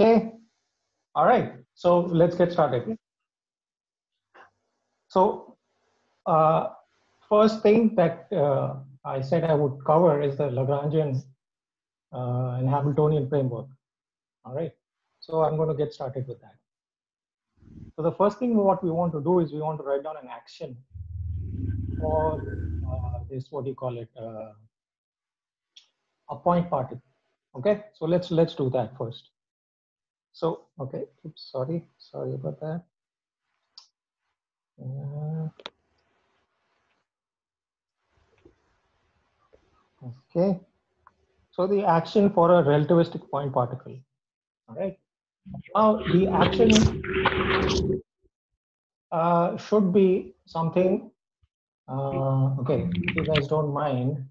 Okay. All right. So let's get started. So uh, first thing that uh, I said I would cover is the Lagrangian uh, and Hamiltonian framework. All right. So I'm going to get started with that. So the first thing what we want to do is we want to write down an action for uh, this, what do you call it, uh, a point particle. Okay. So let's let's do that first. So, okay, oops, sorry, sorry about that. Uh, okay, so the action for a relativistic point particle, all right. Now the action uh, should be something, uh, okay, if you guys don't mind,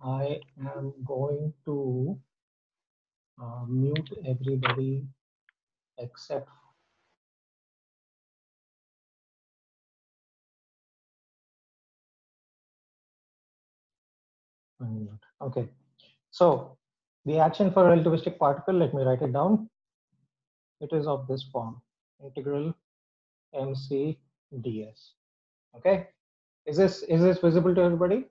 I am going to uh, mute everybody except okay. So the action for relativistic particle let me write it down. It is of this form. Integral mc ds okay? Is this is this visible to everybody?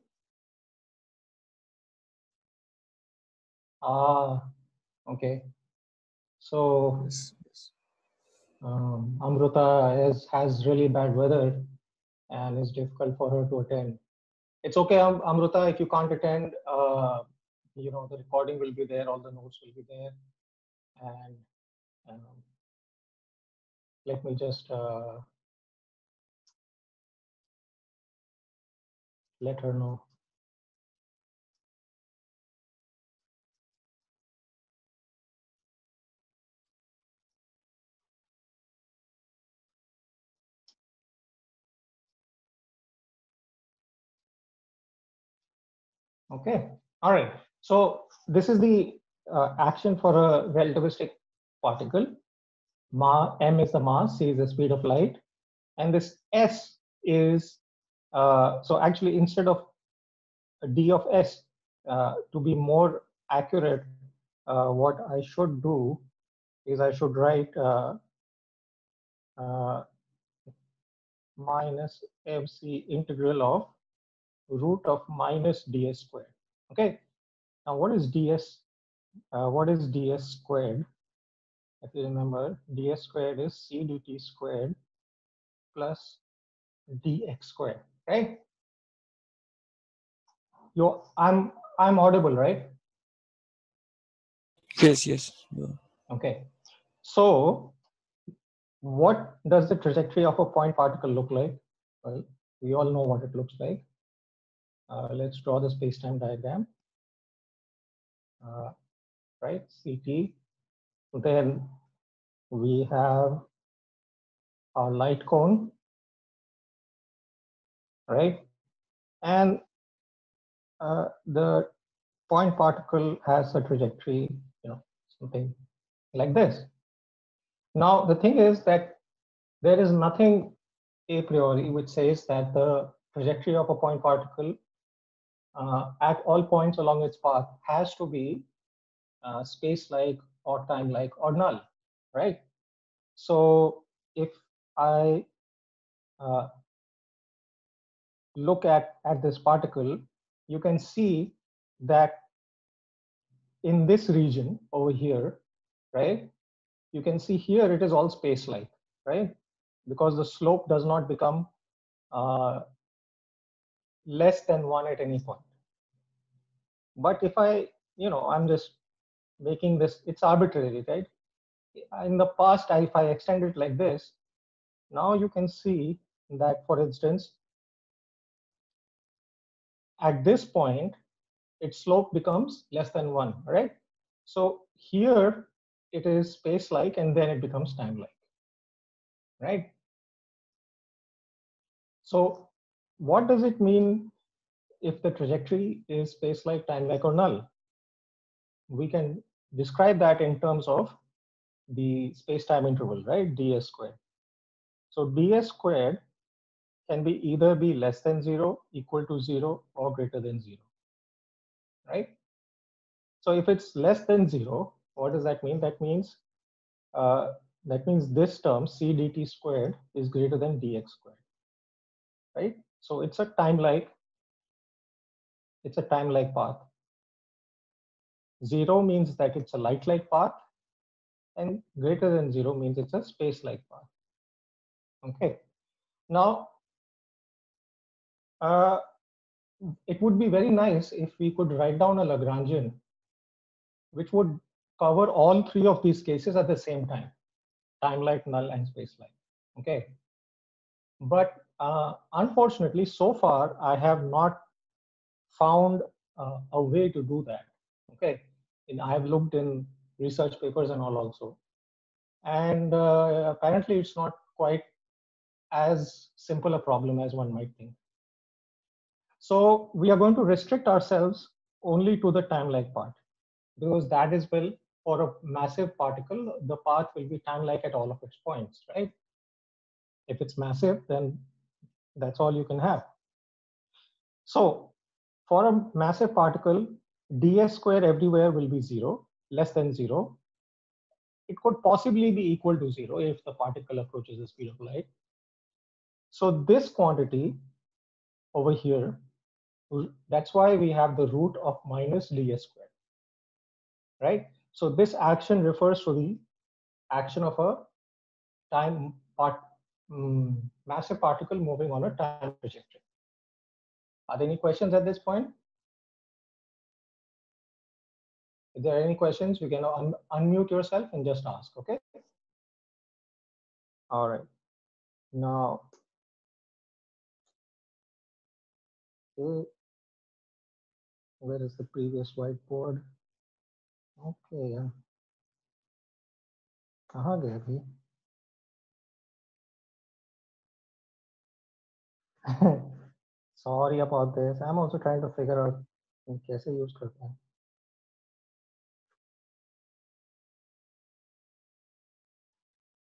Ah okay so Yes, yes. um, Amruta has, really bad weather and it's difficult for her to attend. It's okay, Am- Amruta, if you can't attend, uh, you know, the recording will be there, all the notes will be there. And um, let me just uh, let her know. Okay, all right. So this is the uh, action for a relativistic particle. Ma m is the mass, c is the speed of light, and this s is uh, so actually instead of d of s uh, to be more accurate, uh, what I should do is I should write uh, uh, minus mc integral of root of minus ds squared. Okay. Now what is ds? Uh, what is ds squared? If you remember, ds squared is c dt squared plus dx squared, right? You, I'm, I'm audible, right? Yes, yes. yeah. Okay. So what does the trajectory of a point particle look like? Well, we all know what it looks like. Uh, let's draw the space-time diagram. Uh, right, CT. Then we have our light cone, right? And uh, the point particle has a trajectory, you know, something like this. Now, the thing is that there is nothing a priori which says that the trajectory of a point particle at all points along its path has to be uh, space-like or time-like or null, right? So if I uh, look at, at this particle, you can see that in this region over here, right? You can see here it is all space-like, right? Because the slope does not become uh, less than one at any point. But if I, you know, I'm just making this, it's arbitrary, right? In the past, if I extend it like this, now you can see that, for instance, at this point, its slope becomes less than one, right? So here it is space-like and then it becomes time-like, right? So what does it mean if the trajectory is space-like, time-like or null? We can describe that in terms of the space-time interval, right? ds squared. So ds squared can be either be less than zero, equal to zero, or greater than zero, right? So if it's less than zero, what does that mean? That means uh, that means this term c dt squared is greater than dx squared, right? So it's a time-like, it's a time-like path. Zero means that it's a light-like path and greater than zero means it's a space-like path. Okay. Now, uh, it would be very nice if we could write down a Lagrangian which would cover all three of these cases at the same time, time-like, null, and space-like. Okay. But uh, unfortunately, so far, I have not found uh, a way to do that. Okay. And I've looked in research papers and all also. And uh, apparently, it's not quite as simple a problem as one might think. So we are going to restrict ourselves only to the time-like part because that is well for a massive particle, the path will be time-like at all of its points, right? If it's massive, then that's all you can have. So for a massive particle, ds square everywhere will be zero, less than zero. It could possibly be equal to zero if the particle approaches the speed of light. So this quantity over here, that's why we have the root of minus ds squared, right? So this action refers to the action of a time part um, massive particle moving on a time trajectory. Are there any questions at this point? If there are any questions, you can un unmute yourself and just ask, okay? All right. Now, okay. where is the previous whiteboard? Okay, yeah. कहाँ गया अभी Sorry about this. I'm also trying to figure out कैसे use करते हैं.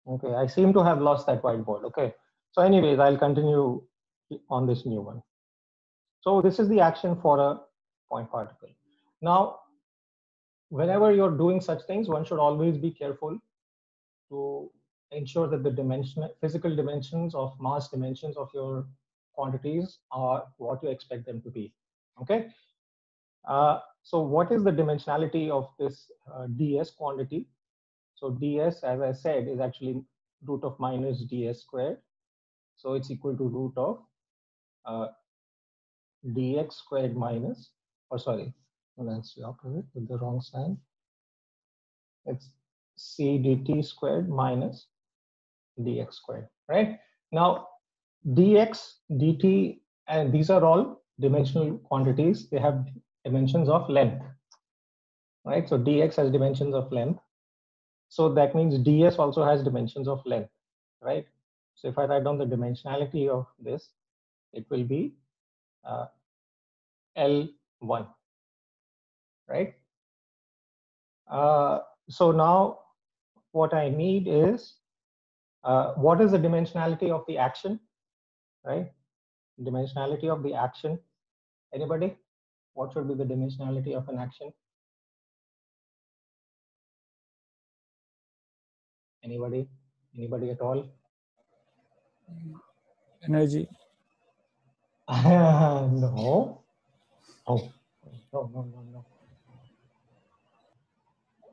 Okay, I seem to have lost that whiteboard. Okay, so anyways, I'll continue on this new one. So this is the action for a point particle. Now, whenever you're doing such things, one should always be careful to ensure that the dimension, physical dimensions of mass dimensions of your quantities are what you expect them to be. Okay. Uh, so what is the dimensionality of this uh, ds quantity? So ds, as I said, is actually root of minus ds squared. So it's equal to root of uh, dx squared minus, or sorry, that's the opposite with the wrong sign. It's c dt squared minus dx squared, right? Now, dx, dt, and these are all dimensional quantities. They have dimensions of length, right? So dx has dimensions of length. So that means ds also has dimensions of length, right? So if I write down the dimensionality of this, it will be uh, L1, right? Uh, so now what I need is, uh, what is the dimensionality of the action, right? Dimensionality of the action. Anybody? What should be the dimensionality of an action? Anybody? Anybody at all? Energy. no. Oh, no, no, no, no.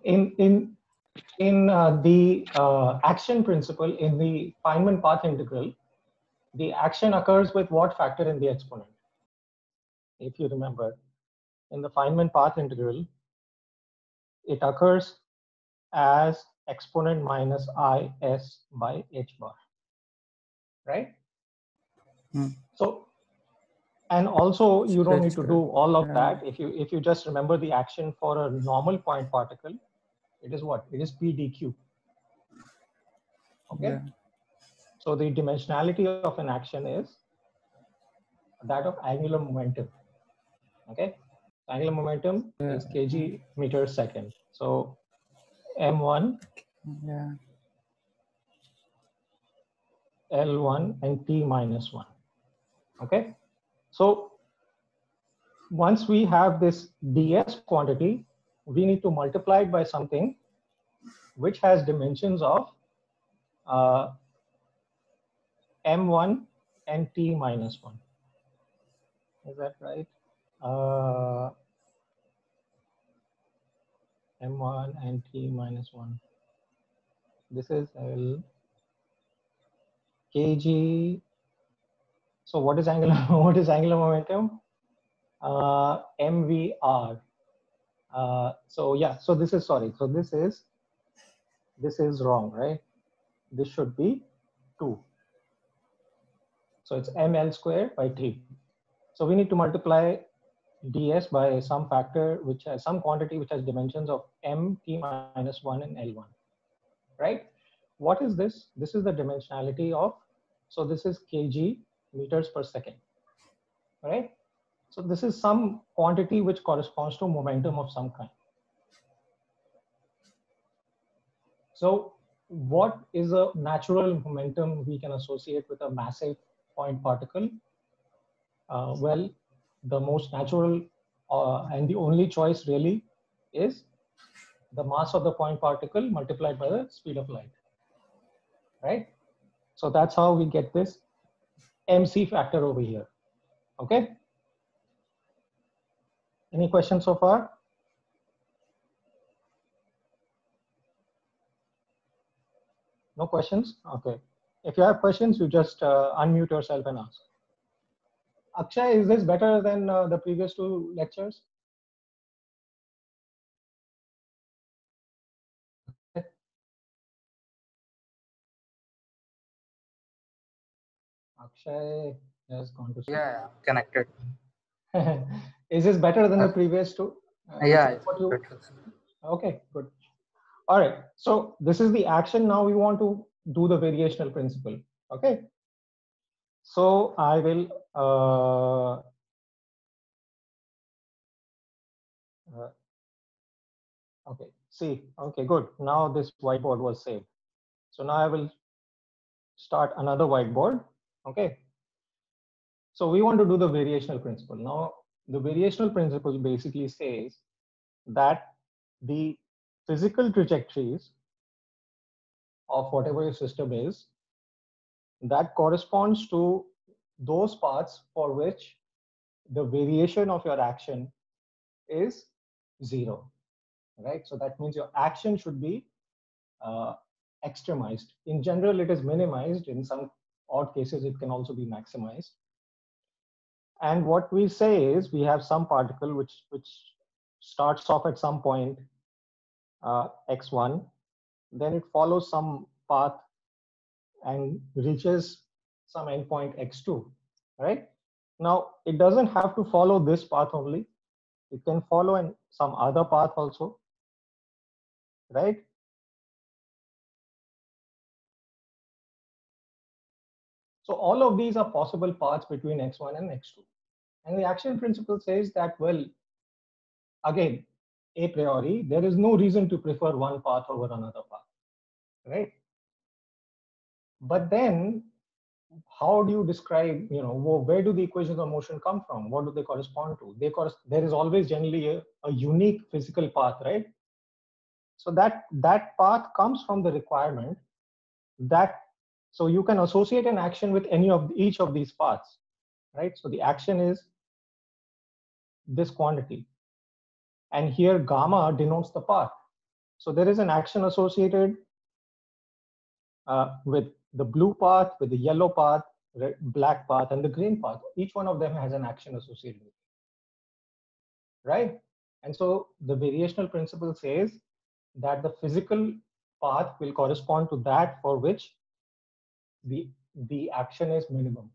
In in in uh, the uh, action principle in the Feynman path integral, the action occurs with what factor in the exponent? If you remember, in the Feynman path integral, it occurs as exponent minus i s by h bar, right? Hmm. So, and also you don't need to do all of Yeah. that. If you if you just remember the action for a normal point particle, it is what? It is PDQ. Okay. Yeah. So the dimensionality of an action is that of angular momentum. Okay, angular momentum is kg meter second. So m1, Yeah. l1, and t minus one. Okay, so once we have this ds quantity, we need to multiply it by something which has dimensions of uh, m1 and t minus 1. Is that right? Uh, m1 and t minus 1. This is L kg. So what is angular what is angular momentum? Uh, mvr. Uh, so yeah, so this is sorry. So this is this is wrong, right? This should be 2. So it's ml squared by 3. So we need to multiply ds by some factor which has some quantity which has dimensions of m t minus 1 and l1 right? What is this? This is the dimensionality of so this is kg meters per second right? So this is some quantity which corresponds to momentum of some kind. So what is a natural momentum we can associate with a massive point particle uh, well the most natural uh, and the only choice really is the mass of the point particle multiplied by the speed of light right? So that's how we get this mc factor over here okay? Any questions so far? No questions? Okay if you have questions you just uh, unmute yourself and ask Akshay, is this better than uh, the previous two lectures? Akshay has gone to sleep. Yeah, connected. is this better than the previous two? Uh, yeah. You... Okay, good. All right. So this is the action. Now we want to do the variational principle. Okay. So I will uh, uh, okay, see, okay, good. Now this whiteboard was saved. So now I will start another whiteboard, okay? So we want to do the variational principle. Now the variational principle basically says that the physical trajectories of whatever your system is that corresponds to those parts for which the variation of your action is zero, right? So that means your action should be uh, extremized. In general, it is minimized. In some odd cases, it can also be maximized. And what we say is we have some particle which, which starts off at some point uh, x1, then it follows some path and reaches some endpoint x2, right? Now, it doesn't have to follow this path only. It can follow in some other path also, right? So all of these are possible paths between x1 and x2. And the action principle says that, well, again, a priori, there is no reason to prefer one path over another path, right? But then how do you describe, you know, where do the equations of motion come from? What do they correspond to? They cor there is always generally a, a unique physical path, right? So that that path comes from the requirement that so you can associate an action with any of each of these paths, right? So the action is this quantity. And here gamma denotes the path. So there is an action associated uh, with the blue path with the yellow path, red, black path, and the green path. Each one of them has an action associated with it. Right? And so the variational principle says that the physical path will correspond to that for which the, the action is minimum.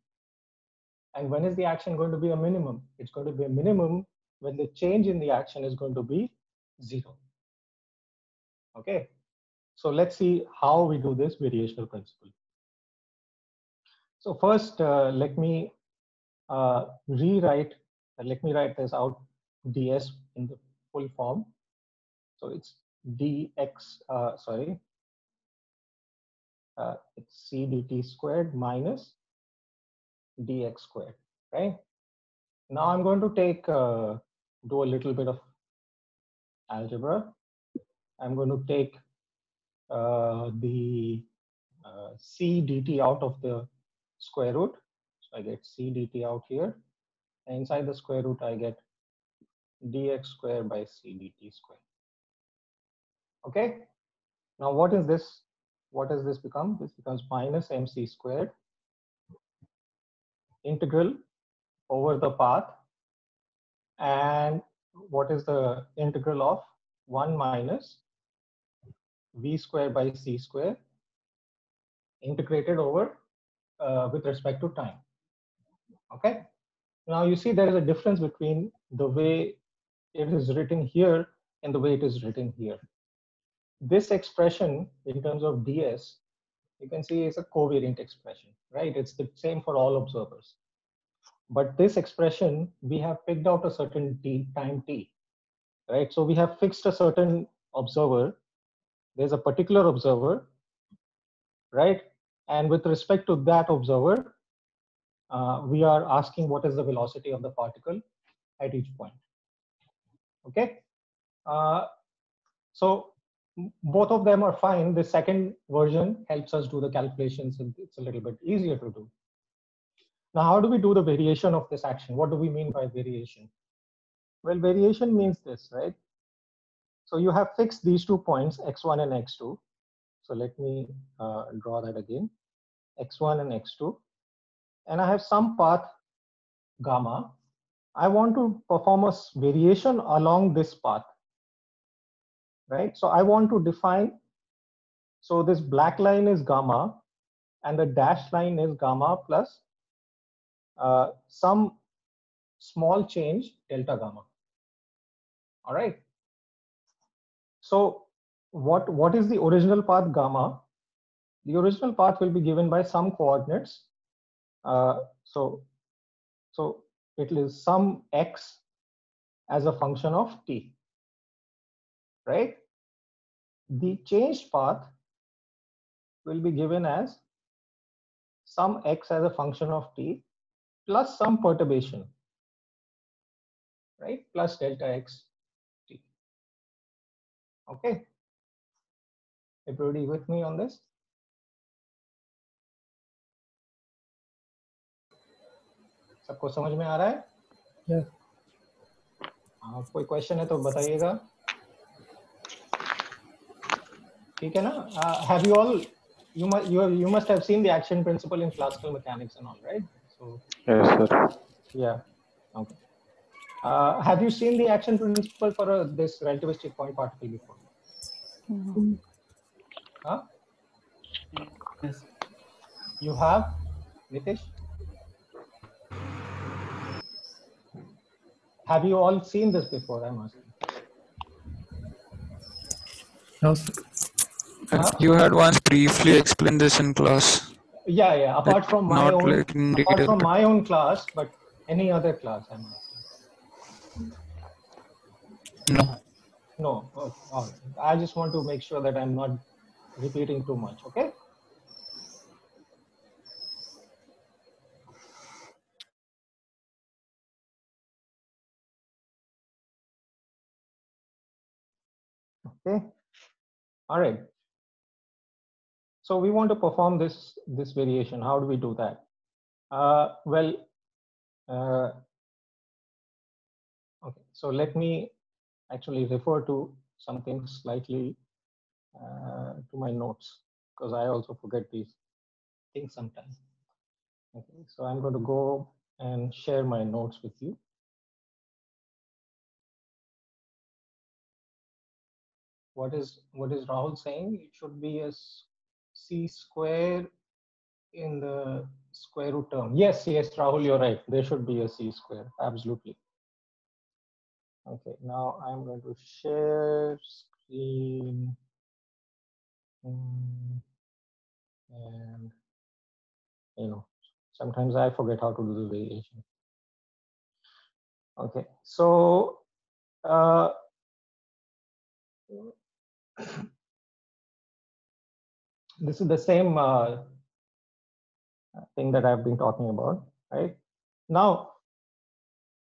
And when is the action going to be a minimum? It's going to be a minimum when the change in the action is going to be zero. Okay, so let's see how we do this variational principle. So first, uh, let me uh, rewrite, uh, let me write this out ds in the full form. So it's dx, uh, sorry, uh, it's c dt squared minus dx squared, right? Now I'm going to take, uh, do a little bit of algebra. I'm going to take uh, the uh, c dt out of the square root. So I get c dt out here. And inside the square root, I get dx square by c dt square. Okay. Now what is this? What does this become? This becomes minus mc squared integral over the path. And what is the integral of 1 minus v square by c square integrated over uh, with respect to time. Okay. Now you see there is a difference between the way it is written here and the way it is written here. This expression in terms of ds, you can see is a covariant expression, right? It's the same for all observers. But this expression, we have picked out a certain t, time t, right? So we have fixed a certain observer. There's a particular observer, right? And with respect to that observer, uh, we are asking what is the velocity of the particle at each point. Okay. Uh, so both of them are fine. The second version helps us do the calculations and it's a little bit easier to do. Now, how do we do the variation of this action? What do we mean by variation? Well, variation means this, right? So you have fixed these two points, x1 and x2. So let me uh, draw that again, x1 and x2. And I have some path gamma. I want to perform a variation along this path, right? So I want to define, so this black line is gamma and the dashed line is gamma plus uh, some small change delta gamma. All right. So what, what is the original path gamma? The original path will be given by some coordinates. Uh, so, so it is some x as a function of t, right? The changed path will be given as some x as a function of t plus some perturbation, right? Plus delta x t. Okay. Everybody with me on this? सबको समझ में आ रहा है Yeah. हाँ कोई question है तो बताइएगा ठीक है ना have you all you must you you must have seen the action principle in classical mechanics and all right so Yes, sir. yeah okay uh, have you seen the action principle for uh, this relativistic point particle before huh Yes. you have nitish have you all seen this before i'm asking No, sir. Huh? You had once briefly explained this in class. Yeah yeah apart from my Not own like apart detail. from my own class but any other class i'm asking No. No, oh, right. I just want to make sure that I'm not repeating too much. Okay. Okay. All right. So we want to perform this this variation. How do we do that? Uh, well, uh, okay. So let me actually refer to something slightly uh, to my notes because I also forget these things sometimes. Okay, so I'm going to go and share my notes with you. What is what is Rahul saying? It should be a c square in the square root term. Yes, yes, Rahul, you're right. There should be a c square. Absolutely. Okay, now I'm going to share screen. Mm, And, you know, sometimes I forget how to do the variation. Okay, so, uh, this is the same uh, thing that I've been talking about, right? Now,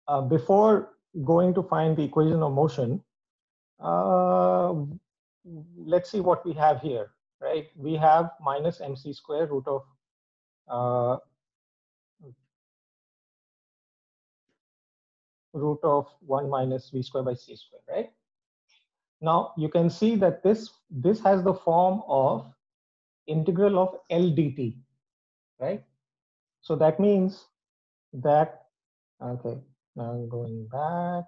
uh, before going to find the equation of motion, uh, let's see what we have here. right, we have minus mc square root of uh, root of 1 minus v square by c square, right? Now you can see that this, this has the form of integral of L dt, right? So that means that, okay, now I'm going back.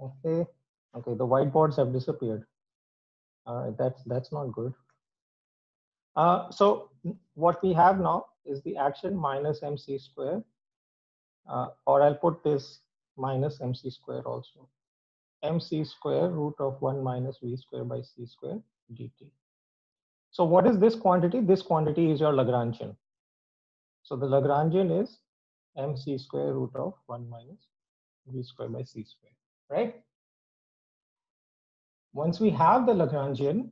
Okay, okay, the whiteboards have disappeared. That's that's not good. Uh, so what we have now is the action minus mc square, uh, or I'll put this minus mc square also. mc square root of 1 minus v square by c square dt. So what is this quantity? This quantity is your Lagrangian. So the Lagrangian is mc square root of 1 minus v square by c square, right? Once we have the Lagrangian,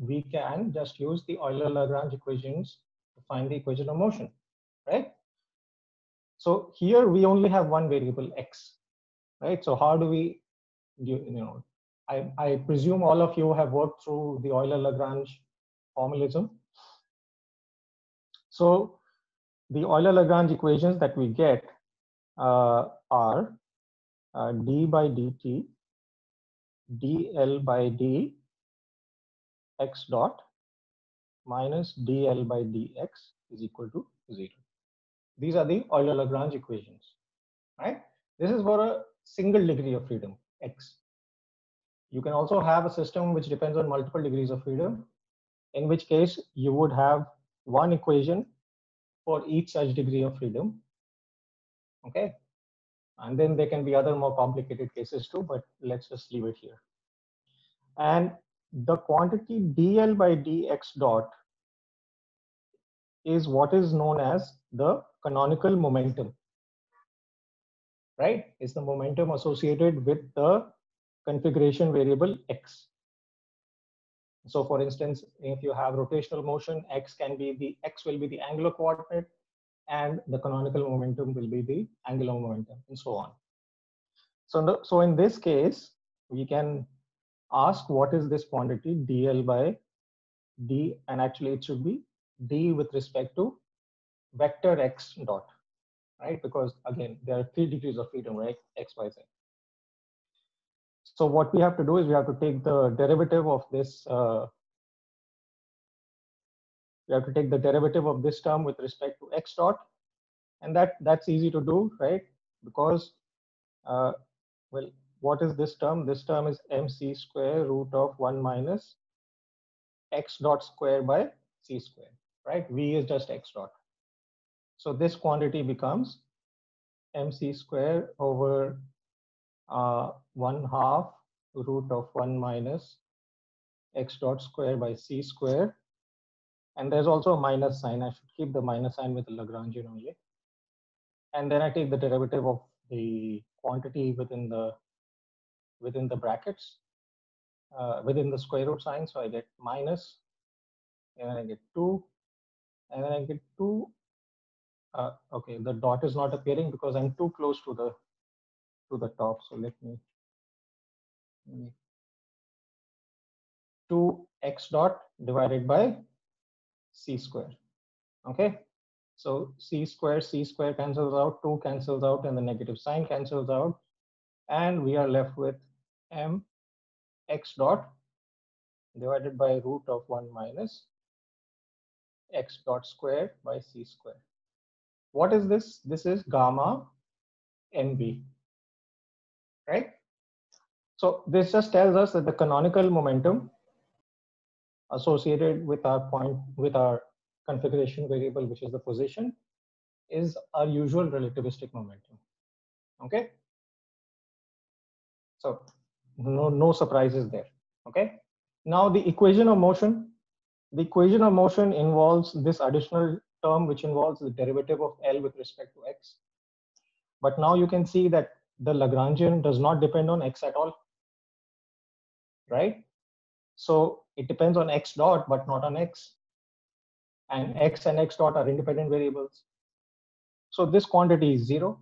we can just use the Euler-Lagrange equations to find the equation of motion, right? So here we only have one variable x, right? So how do we, you, you know, I, I presume all of you have worked through the Euler-Lagrange formalism. So the Euler-Lagrange equations that we get uh, are uh, d by dt dl by d x dot minus dl by dx is equal to 0. These are the Euler-Lagrange equations, right? This is for a single degree of freedom, x. You can also have a system which depends on multiple degrees of freedom, in which case you would have one equation for each such degree of freedom, okay? And then there can be other more complicated cases too, but let's just leave it here. And the quantity dl by dx dot is what is known as the canonical momentum, right? Is the momentum associated with the configuration variable x. So for instance, if you have rotational motion, x can be the, x will be the angular coordinate and the canonical momentum will be the angular momentum and so on. So, so in this case, we can ask what is this quantity dl by d and actually it should be d with respect to vector x dot, right? Because again, there are three degrees of freedom, right? X, Y, Z. So what we have to do is we have to take the derivative of this, uh, we have to take the derivative of this term with respect to x dot. And that that's easy to do, right? Because, uh, well, what is this term? This term is mc square root of 1 minus x dot square by c square, right? v is just x dot. So this quantity becomes mc square over uh, 1 half root of 1 minus x dot square by c square. And there's also a minus sign. I should keep the minus sign with the Lagrangian only. And then I take the derivative of the quantity within the within the brackets, uh, within the square root sign. So I get minus, and then I get 2, and then I get 2. Uh, okay, the dot is not appearing because I'm too close to the to the top. So let me, let me 2x dot divided by c square. Okay, so c square, c square cancels out, 2 cancels out, and the negative sign cancels out. And we are left with m x dot divided by root of 1 minus x dot square by c square. What is this? This is gamma mv, right? So this just tells us that the canonical momentum associated with our point, with our configuration variable, which is the position, is our usual relativistic momentum, okay? So no no surprises there okay now the equation of motion the equation of motion involves this additional term which involves the derivative of L with respect to x. But now you can see that the Lagrangian does not depend on x at all right? So it depends on x dot but not on x. And x and x dot are independent variables. So this quantity is zero.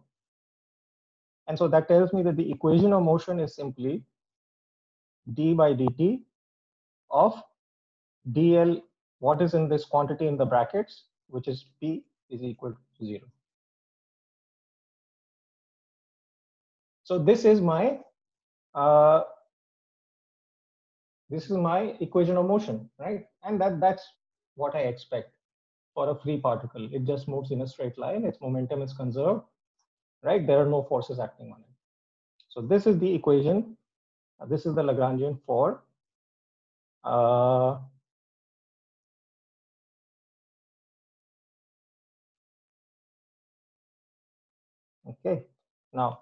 And so that tells me that the equation of motion is simply d by dt of dl, what is in this quantity in the brackets, which is p is equal to zero. So this is my uh, this is my equation of motion, right? And that that's what I expect for a free particle. It just moves in a straight line. Its momentum is conserved, right? There are no forces acting on it. So this is the equation. This is the Lagrangian for uh, okay. Now,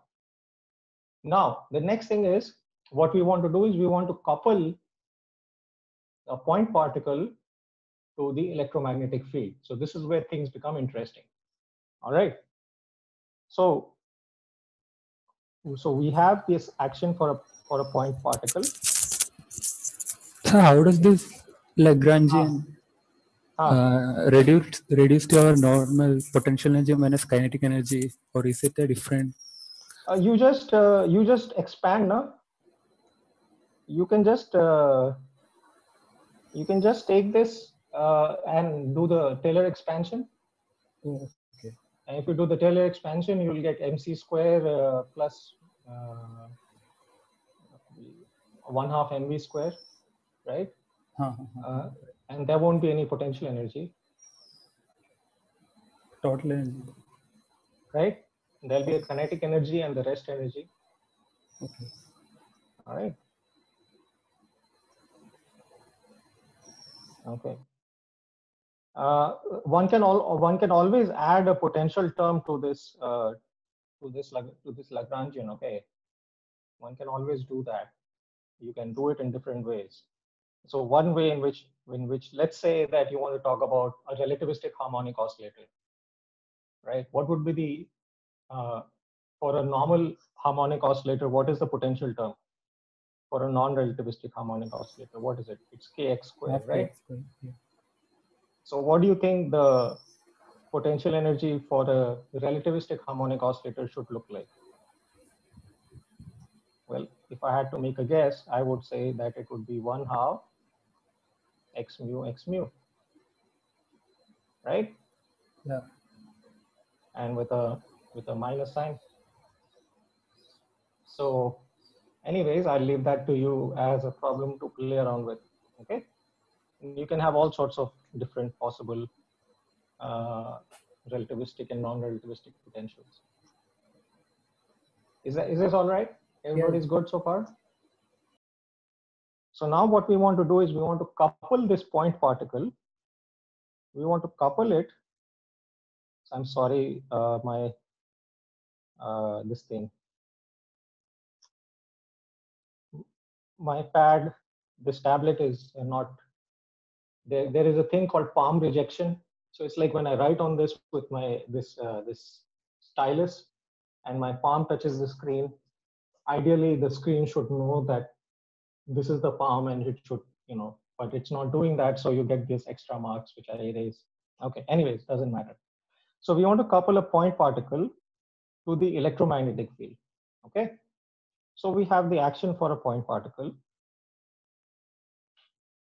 now the next thing is what we want to do is we want to couple a point particle to the electromagnetic field. So this is where things become interesting. All right. So, so we have this action for a for a point particle. So how does this Lagrangian Ah. Uh, reduce reduce to our normal potential energy minus kinetic energy, or is it a different? Uh, you just uh, you just expand, no? You can just uh, you can just take this uh, and do the Taylor expansion. Okay. And if you do the Taylor expansion, you will get mc square uh, plus uh, one half mv square, right? Huh, huh, huh. Uh, and there won't be any potential energy, Total energy. right? There'll be a kinetic energy and the rest energy. Okay. All right. Okay. Uh, one can all one can always add a potential term to this uh, to this to this Lagrangian. Okay, one can always do that. You can do it in different ways. So one way in which in which let's say that you want to talk about a relativistic harmonic oscillator, right? What would be the uh, for a normal harmonic oscillator? What is the potential term? For a non-relativistic harmonic oscillator, what is it? It's kx squared, Half right? X square, yeah. So what do you think the potential energy for a relativistic harmonic oscillator should look like? Well, if I had to make a guess, I would say that it would be one half x mu x mu, right? Yeah. And with a with a minus sign. So, anyways, I'll leave that to you as a problem to play around with. Okay you can have all sorts of different possible uh, relativistic and non-relativistic potentials. Is that is this all right? Everybody's good so far? So now what we want to do is we want to couple this point particle. We want to couple it. I'm sorry, uh, my uh, this thing. My pad, this tablet is not there, there is a thing called palm rejection. So it's like when I write on this with my this uh, this stylus, and my palm touches the screen. Ideally, the screen should know that this is the palm, and it should you know, but it's not doing that. So you get these extra marks which I erase. Okay. Anyways, doesn't matter. So we want to couple a point particle to the electromagnetic field. Okay. So we have the action for a point particle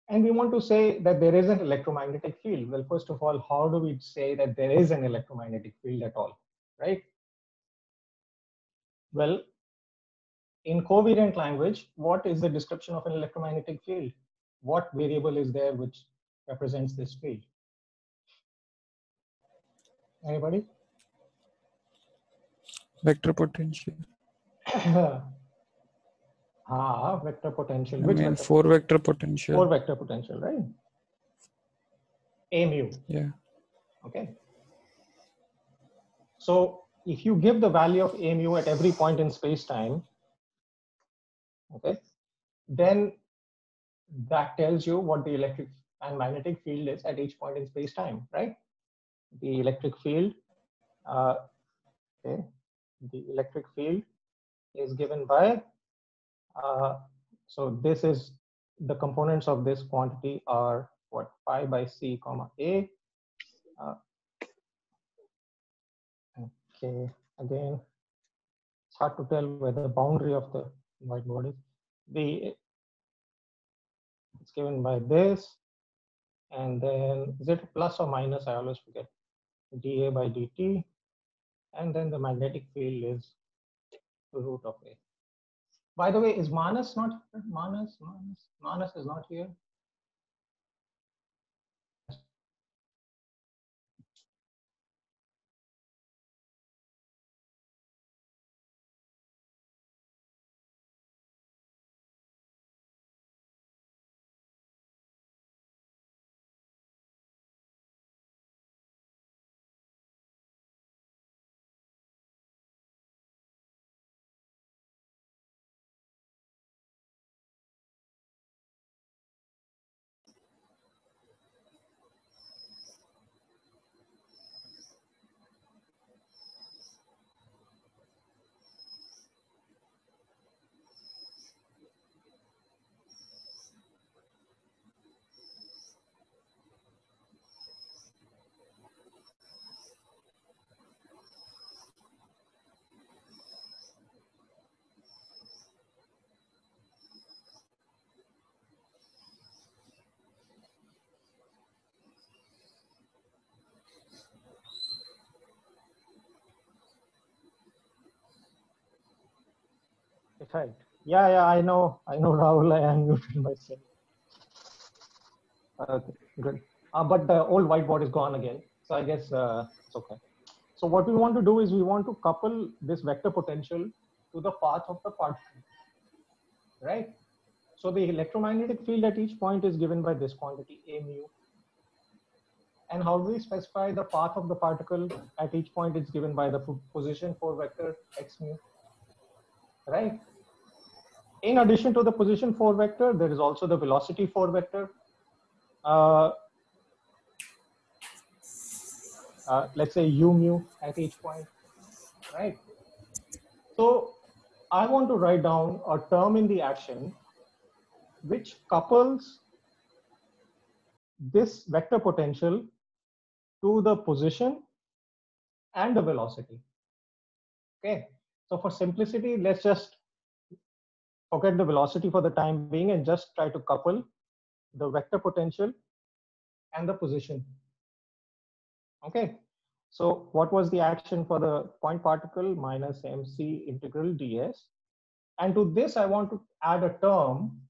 and we want to say that there is an electromagnetic field. Well, first of all, how do we say that there is an electromagnetic field at all, right? Well, in covariant language, what is the description of an electromagnetic field? What variable is there which represents this field? Anybody? Vector potential. ah, vector potential. I Which mean, vector? four vector potential. Four vector potential, right? A mu. Yeah. Okay. So if you give the value of a mu at every point in space time, okay, then that tells you what the electric and magnetic field is at each point in space time, right? The electric field, uh, okay, the electric field is given by, uh, so this is the components of this quantity are what? Phi by c comma a. Uh, Okay, again, it's hard to tell where the boundary of the whiteboard is. The it's given by this, and then is it plus or minus? I always forget. dA by dt, and then the magnetic field is the root of A. By the way, is Manas not here? Manas is not here. Right. Yeah, yeah, I know. I know, Rahul. I unmuted myself. Okay, good. Uh, but the old whiteboard is gone again. So I guess uh, it's okay. So what we want to do is we want to couple this vector potential to the path of the particle, right? So the electromagnetic field at each point is given by this quantity, a mu. And how do we specify the path of the particle at each point? It's given by the position four vector x mu right? In addition to the position 4 vector, there is also the velocity 4 vector. Uh, uh, let's say u mu at each point, right? So I want to write down a term in the action which couples this vector potential to the position and the velocity. Okay, so for simplicity, let's just forget the velocity for the time being and just try to couple the vector potential and the position. Okay, so what was the action for the point particle minus mc integral ds? And to this, I want to add a term,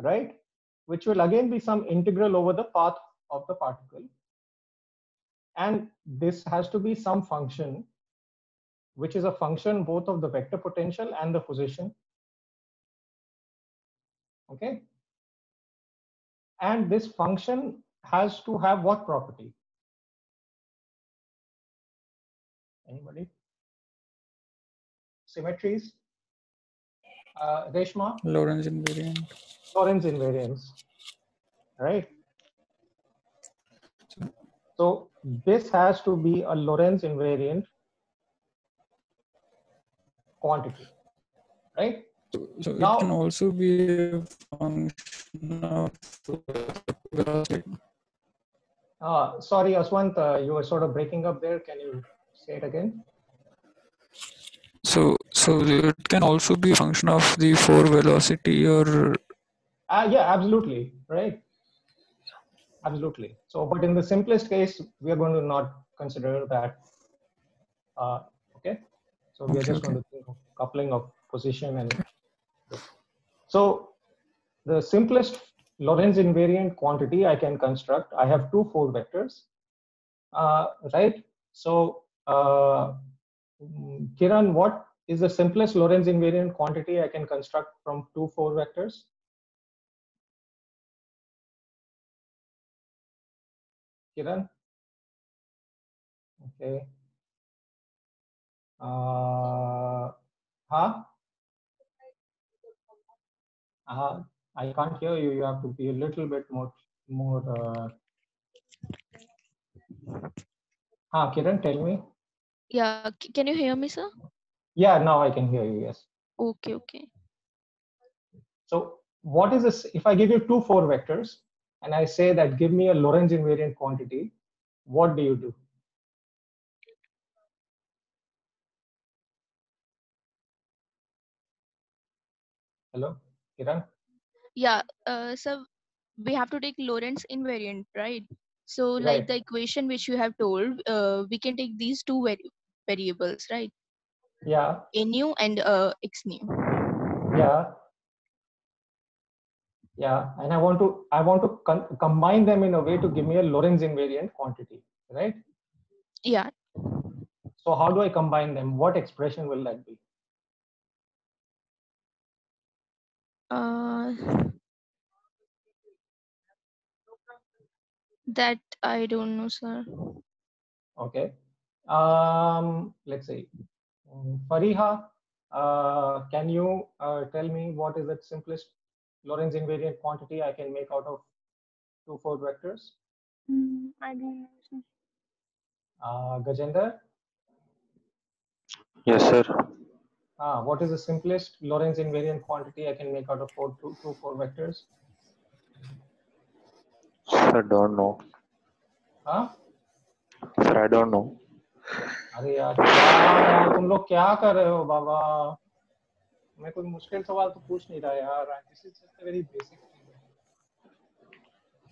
right, which will again be some integral over the path of the particle. And this has to be some function which is a function both of the vector potential and the position. Okay. And this function has to have what property? Anybody? Symmetries? Uh, Reshma? Lorentz invariant. Lorentz invariance, right? So this has to be a Lorentz invariant quantity, right? So Now- it can also be a function of velocity. Uh, sorry, Aswant, uh, you were sort of breaking up there. Can you say it again? So so it can also be a function of the four velocity or Uh, yeah, absolutely, right? Absolutely. So, but in the simplest case, we are going to not consider that. Uh, okay. So we are Okay, just okay. going to think of coupling of position and. So the simplest Lorentz invariant quantity I can construct, I have two four vectors, uh, right? So uh, Kiran, what is the simplest Lorentz invariant quantity I can construct from two four vectors? Kiran? Okay. Uh, huh? Uh, I can't hear you. You have to be a little bit more, more. Uh... Ah, Kiran, tell me. Yeah, can you hear me, sir? Yeah, now I can hear you. Yes. Okay. Okay. So what is this? If I give you two four vectors and I say that give me a Lorentz invariant quantity, what do you do? Hello. Kiran. Yeah, uh, so we have to take Lorentz invariant, right? So like the equation which you have told, uh, we can take these two vari- variables, right? Yeah, A nu and uh, x nu. yeah, yeah. And I want to I want to combine them in a way to give me a Lorentz invariant quantity, right? Yeah, So how do I combine them? What expression will that be? Uh, that I don't know, sir. Okay. Um, let's see. Um, Fariha, uh, can you uh, tell me what is the simplest Lorentz invariant quantity I can make out of two four vectors? Mm, I don't know. sir. Uh, Gajendra, Yes, sir. uh, what is the simplest Lorentz invariant quantity I can make out of four two two four vectors? Sir, don't know. हाँ Sir, I don't know. अरे यार क्या यार तुम लोग क्या कर रहे हो बाबा मैं कोई मुश्किल सवाल तो पूछ नहीं रहा यार this is just very basic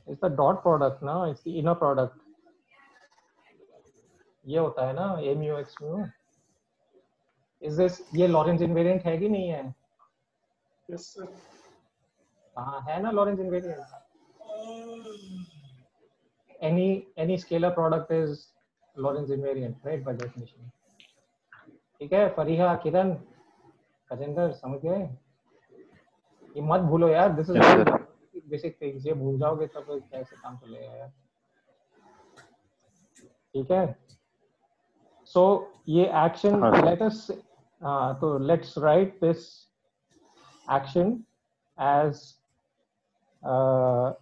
it's the dot product ना इट्स द इनर प्रोडक्ट ये होता है ना ए mu x mu Is this ये लॉरेंस इनवेरिएंट है कि नहीं है? Yes, sir. हाँ है ना Lorentz invariant any any scalar product is Lorentz invariant right by definition? ठीक है फरीहा किरण गजेंद्र समझ गए? ये मत भूलो यार दिस इज़ बेसिक थिंग्स ये भूल जाओगे तब कैसे काम चलेगा यार? ठीक है? सो so, ये एक्शन हाँ, sir. uh, so let's write this action as uh,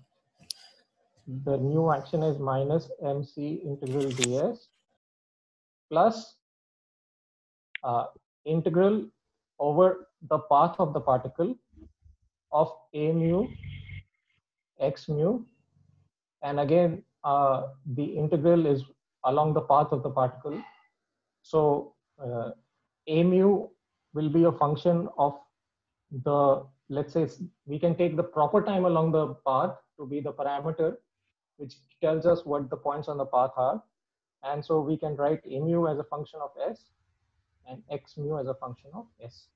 the new action is minus mc integral ds plus uh, integral over the path of the particle of a mu x mu. And again uh, the integral is along the path of the particle. So uh, a mu will be a function of the let's say we can take the proper time along the path to be the parameter which tells us what the points on the path are. And so we can write a mu as a function of s and x mu as a function of s.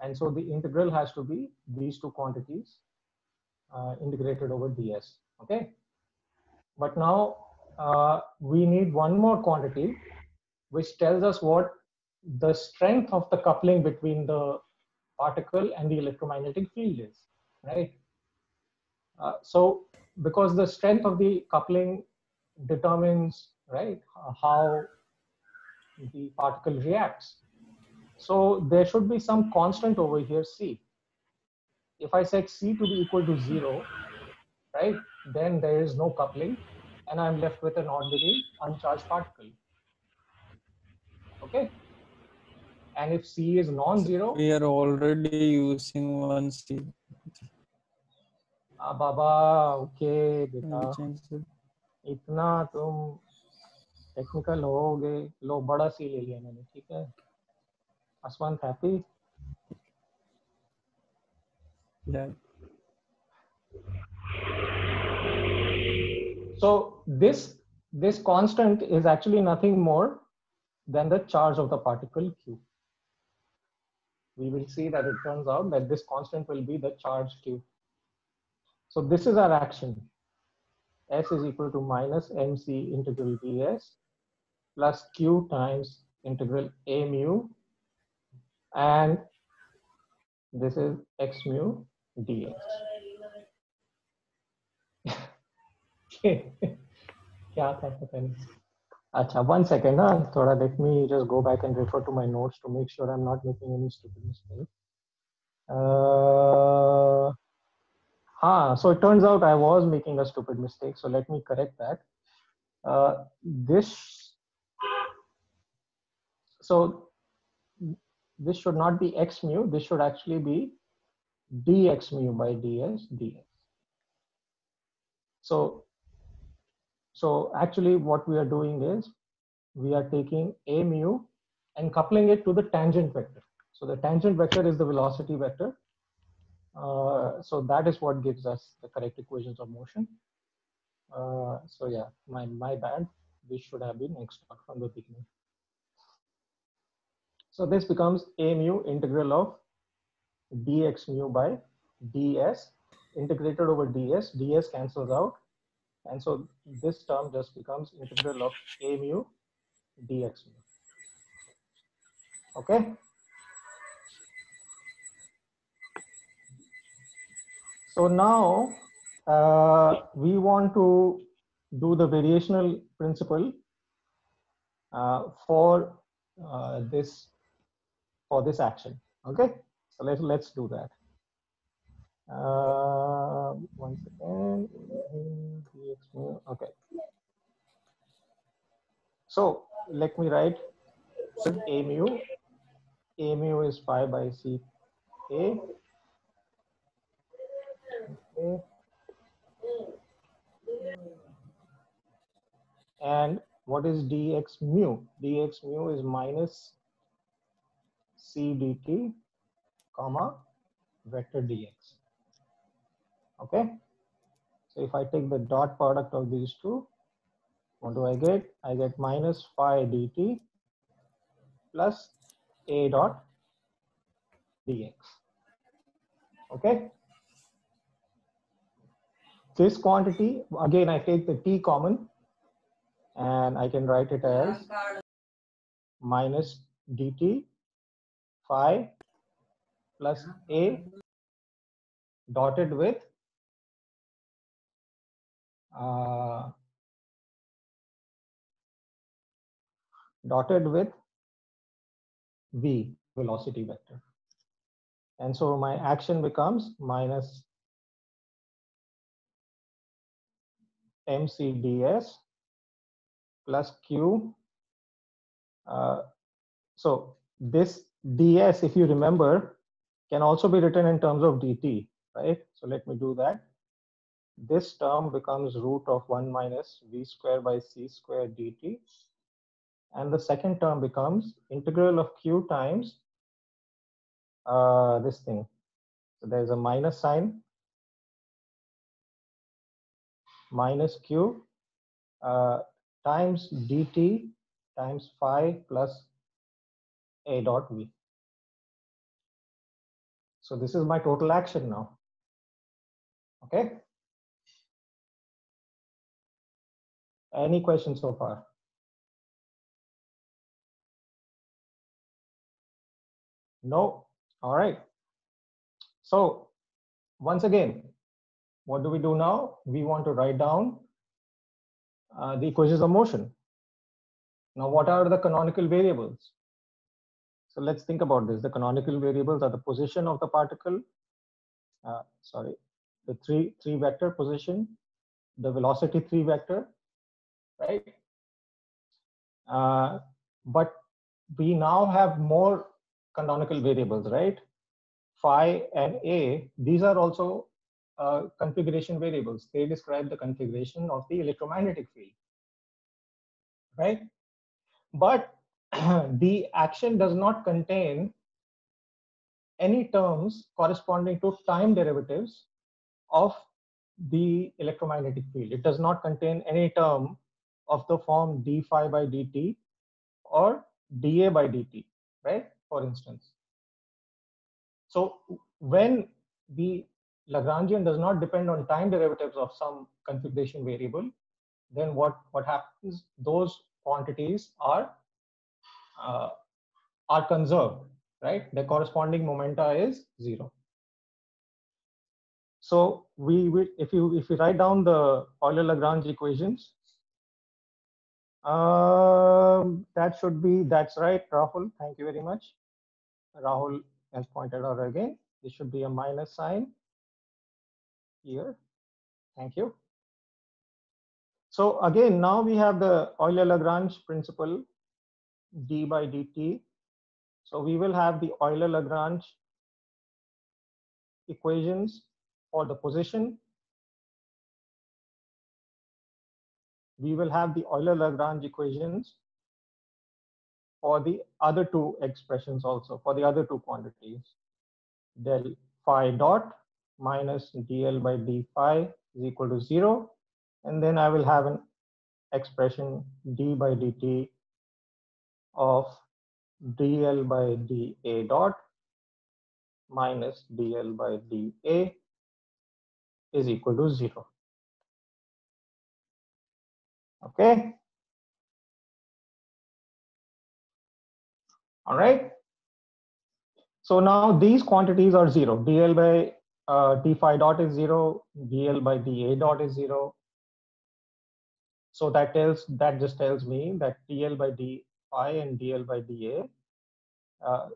And so the integral has to be these two quantities uh, integrated over ds okay? But now uh, we need one more quantity which tells us what the strength of the coupling between the particle and the electromagnetic field is right? Uh, so because the strength of the coupling determines right how the particle reacts. So there should be some constant over here c. If i set c to be equal to 0 right then there is no coupling and i'm left with an ordinary uncharged particle. Okay and if c is non-zero We are already using one C. ah, baba okay Can beta we change it? इतना तुम technical होगे लो बड़ा सी ले लिया मैंने ठीक है Aswant happy Yeah. so this this constant is actually nothing more than the charge of the particle q we will see that it turns out that this constant will be the charge q so this is our action s is equal to minus mc integral ds plus q times integral a mu and this is x mu ds क्या था पता नहीं Acha, one second, huh? Let me just go back and refer to my notes to make sure I'm not making any stupid mistake. Uh, ah, so it turns out I was making a stupid mistake. So let me correct that. Uh, this, so this should not be x mu. This should actually be dx mu by ds. So so actually what we are doing is we are taking a mu and coupling it to the tangent vector So the tangent vector is the velocity vector. Uh, so that is what gives us the correct equations of motion. Uh, so yeah, my, my bad. This should have been extra from the beginning. So this becomes a mu integral of dx mu by ds integrated over ds. ds cancels out. And so this term just becomes integral of a mu dx mu. Okay. So now uh, we want to do the variational principle uh, for uh, this for this action. Okay, so let's let's do that. Uh, once again, okay. So let me write a mu. A mu is phi by c a. Okay. And what is dx mu? dx mu is minus c dt, comma, vector dx. Okay. So if I take the dot product of these two, what do I get? I get minus phi dt plus a dot dx. Okay. This quantity, again, I take the t common and I can write it as minus dt phi plus a dotted with uh, dotted with v velocity vector. And so my action becomes minus mcds plus q. Uh, so this ds, if you remember, can also be written in terms of dt, right? So let me do that. This term becomes root of 1 minus v square by c square dt. And the second term becomes integral of q times uh, this thing. So there's a minus sign minus q uh, times dt times phi plus a dot v. So this is my total action now. Okay. Any questions so far? No. All right. So once again, what do we do now? We want to write down uh, the equations of motion. Now, what are the canonical variables? So let's think about this. The canonical variables are the position of the particle, uh, sorry, the three, three vector position, the velocity three vector, right? Uh, but we now have more canonical variables, right? Phi and A, these are also uh, configuration variables. They describe the configuration of the electromagnetic field, right? But the action does not contain any terms corresponding to time derivatives of the electromagnetic field. It does not contain any term of the form d phi by dt or dA by dt, right? For instance. So when the Lagrangian does not depend on time derivatives of some configuration variable, then what, what happens, those quantities are, uh, are conserved, right? The corresponding momenta is zero. So we, we if you if you write down the Euler-Lagrange equations, um, that should be that's right, Rahul. Thank you very much. Rahul has pointed out again. This should be a minus sign here. Thank you. So again, now we have the Euler-Lagrange principle d by dt. So we will have the Euler-Lagrange equations for the position. We will have the Euler-Lagrange equations for the other two expressions also, for the other two quantities. Del phi dot minus dl by d phi is equal to zero. And then I will have an expression d by dt of dl by dA dot minus dl by dA is equal to zero. Okay. All right. So now these quantities are zero. dl by uh, d phi dot is zero. dl by dA dot is zero. So that tells that just tells me that dl by d phi and dl by dA uh,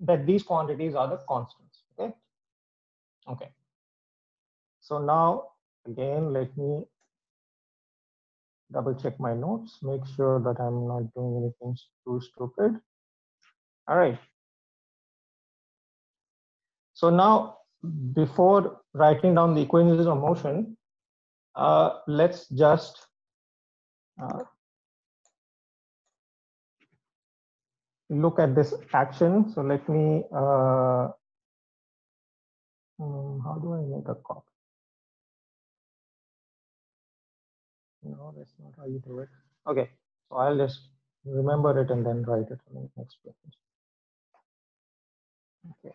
that these quantities are the constants. Okay. Okay. So now again, let me double check my notes, make sure that I'm not doing anything too stupid. All right. So now, before writing down the equations of motion, uh, let's just uh, look at this action. So let me, uh, um, how do I make a copy? No, that's not how you do it. Okay, so I'll just remember it and then write it on the next page. Okay.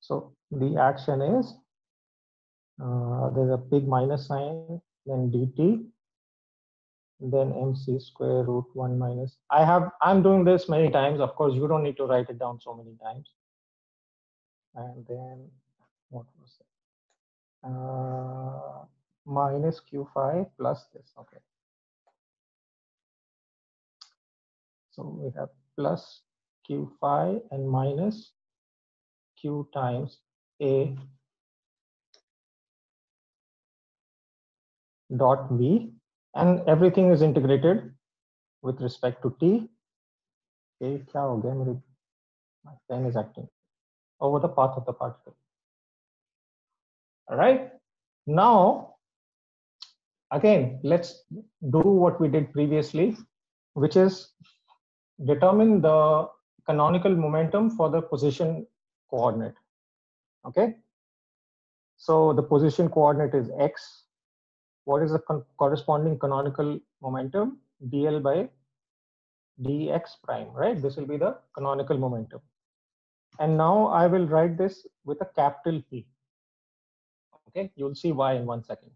So the action is uh, there's a big minus sign, then dt, then mc square root 1 minus. I have, I'm doing this many times. Of course, you don't need to write it down so many times. And then what was it? Uh, minus q phi plus this okay. So we have plus q phi and minus q times a dot b and everything is integrated with respect to t. A kya ho gaya mere? My pen is acting over the path of the particle. All right. Now again, let's do what we did previously, which is determine the canonical momentum for the position coordinate. Okay. So the position coordinate is x. What is the corresponding canonical momentum? dl by dx prime, right? This will be the canonical momentum. And now I will write this with a capital P. Okay, you'll see why in one second.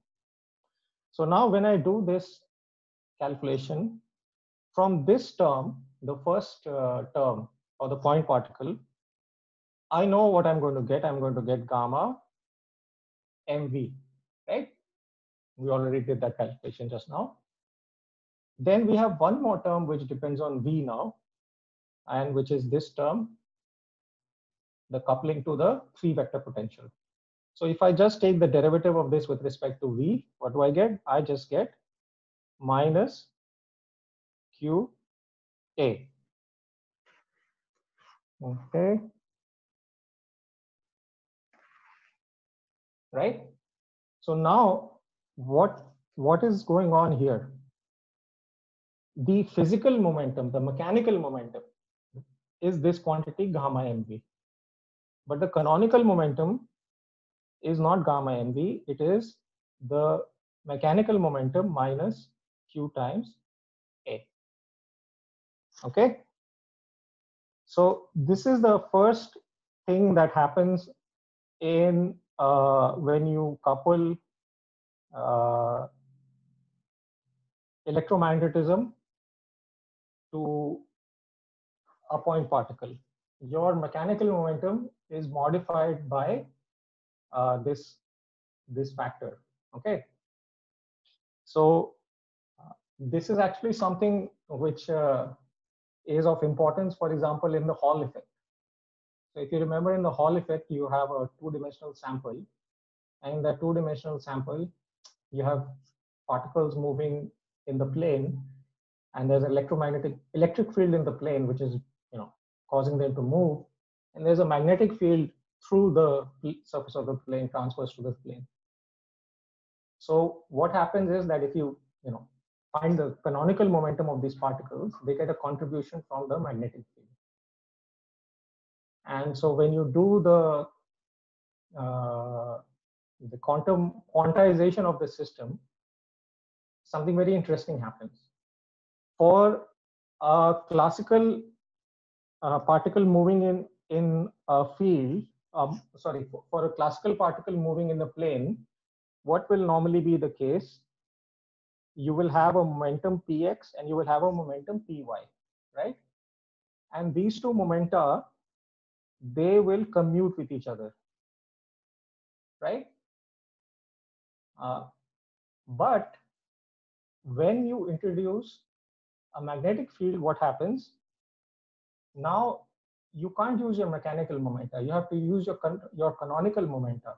So now when I do this calculation, from this term, the first uh, term or the point particle, I know what I'm going to get. I'm going to get gamma mv, right? We already did that calculation just now. Then we have one more term which depends on v now, and which is this term, the coupling to the three vector potential. So if I just take the derivative of this with respect to v, what do I get? I just get minus q a. Okay. Right. So now what what is going on here? The physical momentum, the mechanical momentum is this quantity gamma mv. But the canonical momentum is not gamma mv, it is the mechanical momentum minus q times a. Okay. So this is the first thing that happens in uh, when you couple uh, electromagnetism to a point particle. Your mechanical momentum is modified by uh, this this factor. Okay. So uh, this is actually something which uh, is of importance, for example, in the Hall effect. So if you remember in the Hall effect, you have a two-dimensional sample. And in that two-dimensional sample, you have particles moving in the plane and there's electromagnetic electric field in the plane, which is you know causing them to move. And there's a magnetic field through the surface of the plane transfers to the plane. So what happens is that if you, you know, find the canonical momentum of these particles, they get a contribution from the magnetic field. And so when you do the uh, the quantum quantization of the system, something very interesting happens. For a classical uh, particle moving in in a field, um, sorry, for, a classical particle moving in the plane, what will normally be the case? You will have a momentum px and you will have a momentum py, right? And these two momenta, they will commute with each other, right? Uh, but when you introduce a magnetic field, what happens? Now you can't use your mechanical momenta. You have to use your con your canonical momenta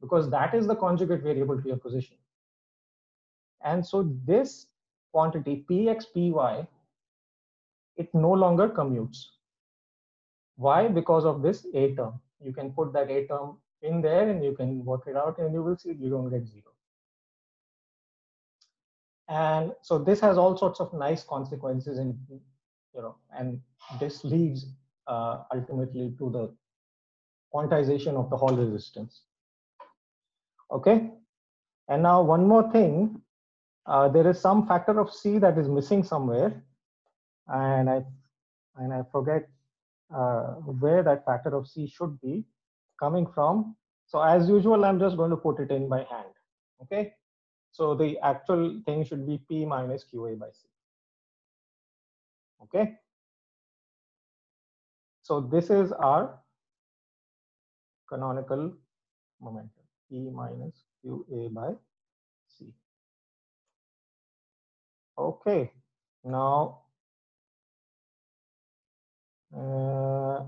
because that is the conjugate variable to your position. And so this quantity px py, it no longer commutes. Why? Because of this a term. You can put that a term in there and you can work it out and you will see you don't get zero. And so this has all sorts of nice consequences in, you know, and this uh, ultimately to the quantization of the Hall resistance. Okay. And now one more thing, uh, there is some factor of C that is missing somewhere. And I, and I forget uh, where that factor of C should be coming from. So as usual, I'm just going to put it in by hand. Okay. So the actual thing should be P minus QA by C. Okay. So this is our canonical momentum, P minus QA by C. Okay, now, uh,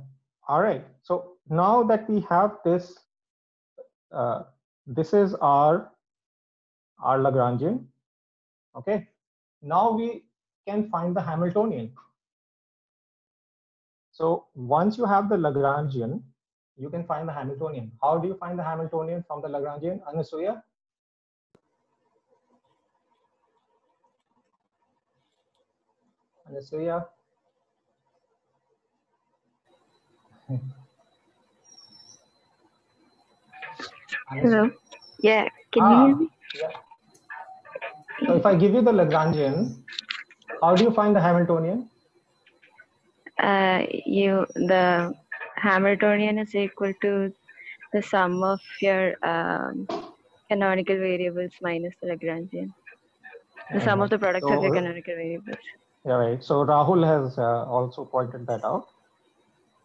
all right. So now that we have this, uh, this is our, our Lagrangian. Okay, now we can find the Hamiltonian. So once you have the Lagrangian, you can find the Hamiltonian. How do you find the Hamiltonian from the Lagrangian, Anasuya? Anasuya? Hello. Yeah. Can Ah, you hear me? yeah. So if I give you the Lagrangian, how do you find the Hamiltonian? Uh, you the Hamiltonian is equal to the sum of your um, canonical variables minus the Lagrangian. The sum of the products of your canonical variables. Yeah, right. So Rahul has uh, also pointed that out.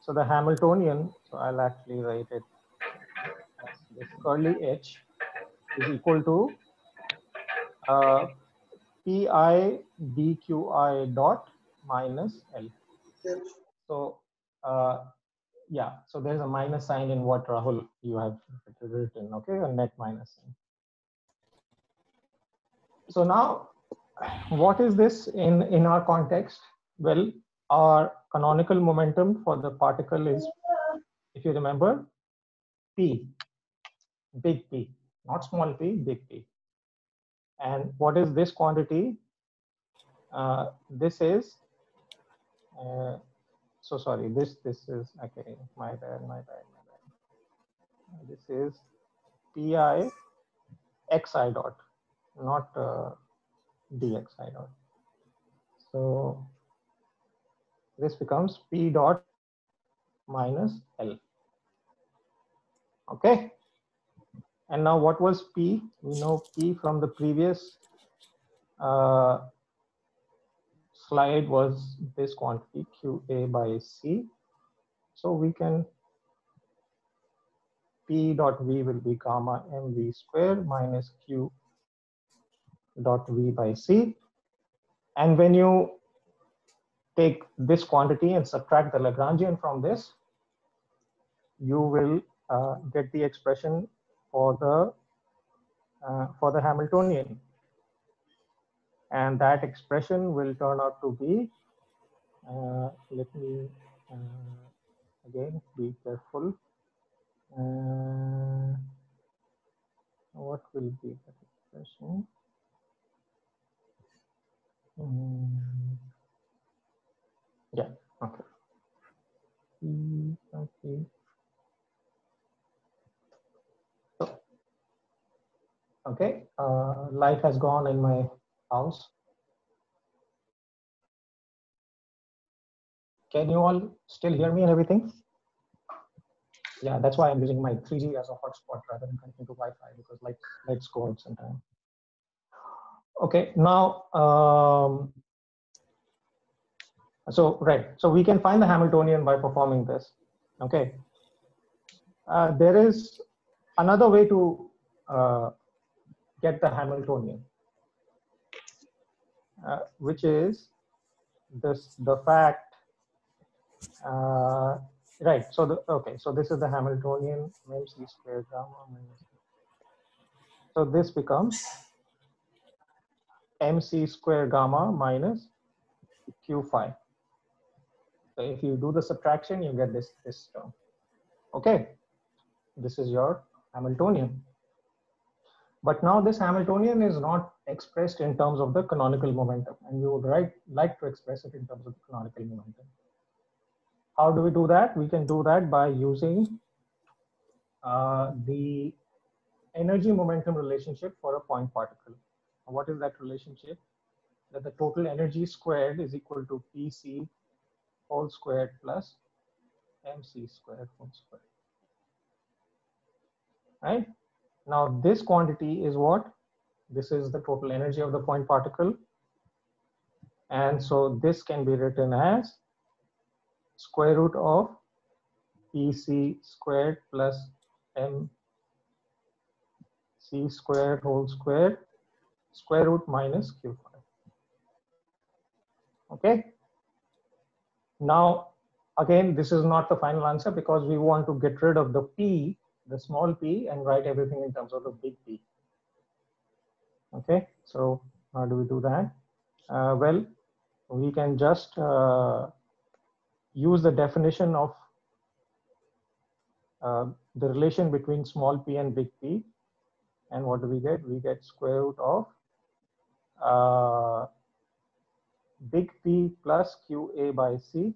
So the Hamiltonian, so I'll actually write it as this curly h is equal to uh, pi dqi dot minus L. So uh, yeah, so there's a minus sign in what Rahul you have written, okay, a net minus sign. So now what is this in in our context? Well our canonical momentum for the particle is if you remember p big p not small p big p. And what is this quantity? Uh, this is uh, so sorry this this is okay my bad my bad my bad this is pi xi dot not uh, dxi dot. So this becomes p dot minus L. Okay. And now what was p? We know p from the previous uh, slide was this quantity qa by c. So we can p dot v will be gamma mv square minus q dot v by c. And when you take this quantity and subtract the Lagrangian from this, you will uh, get the expression for the uh, for the Hamiltonian. And that expression will turn out to be, uh, let me uh, again be careful. Uh, what will be that expression? Mm. Yeah, okay. Okay. Okay, uh, light has gone in my house. Can you all still hear me and everything? Yeah, that's why I'm using my 3G as a hotspot rather than connecting to Wi-Fi because light, lights go out sometime. Okay, now, um, so right, so we can find the Hamiltonian by performing this. Okay, uh, there is another way to uh, get the Hamiltonian, uh, which is this the fact. Uh, right. So the okay. So this is the Hamiltonian MC squared gamma minus. So this becomes mc square gamma minus q phi. So if you do the subtraction, you get this this term. Okay, this is your Hamiltonian. But now this Hamiltonian is not expressed in terms of the canonical momentum, and we would right, like to express it in terms of canonical momentum. How do we do that? We can do that by using uh, the energy momentum relationship for a point particle. What is that relationship? That the total energy squared is equal to PC whole squared plus MC squared whole squared. Right? Now this quantity is what? This is the total energy of the point particle. And so this can be written as square root of PC squared plus M C squared whole squared square root minus Q phi. Okay. Now, again, this is not the final answer because we want to get rid of the P, the small p, and write everything in terms of the big P. Okay, so how do we do that? Uh, well, we can just uh, use the definition of uh, the relation between small p and big P. And what do we get? We get square root of uh, big P plus QA by C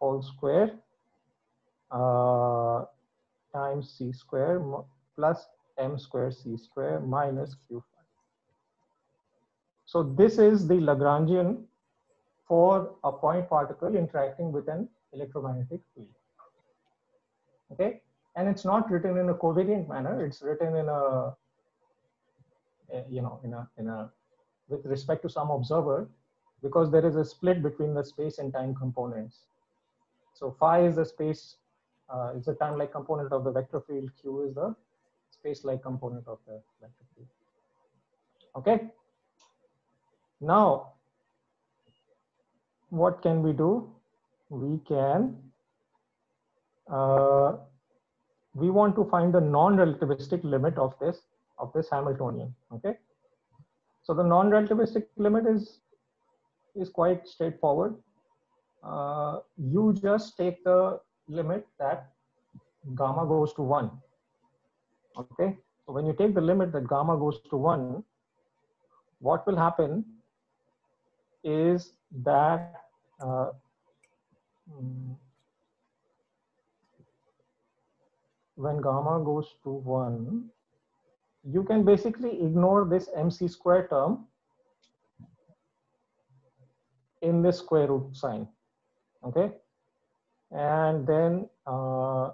whole square uh, times C square plus M square C square minus Q phi. So this is the Lagrangian for a point particle interacting with an electromagnetic field. Okay, and it's not written in a covariant manner. It's written in a, a you know, in a in a with respect to some observer, because there is a split between the space and time components. So phi is the space, uh, is the time-like component of the vector field. Q is the space-like component of the vector field. Okay. Now, what can we do? We can, uh, we want to find the non-relativistic limit of this, of this Hamiltonian, okay? So the non-relativistic limit is, is quite straightforward. Uh, you just take the limit that gamma goes to one, okay? So when you take the limit that gamma goes to one, what will happen is that uh, mm, when gamma goes to 1, you can basically ignore this mc square term in this square root sign. Okay. And then, uh,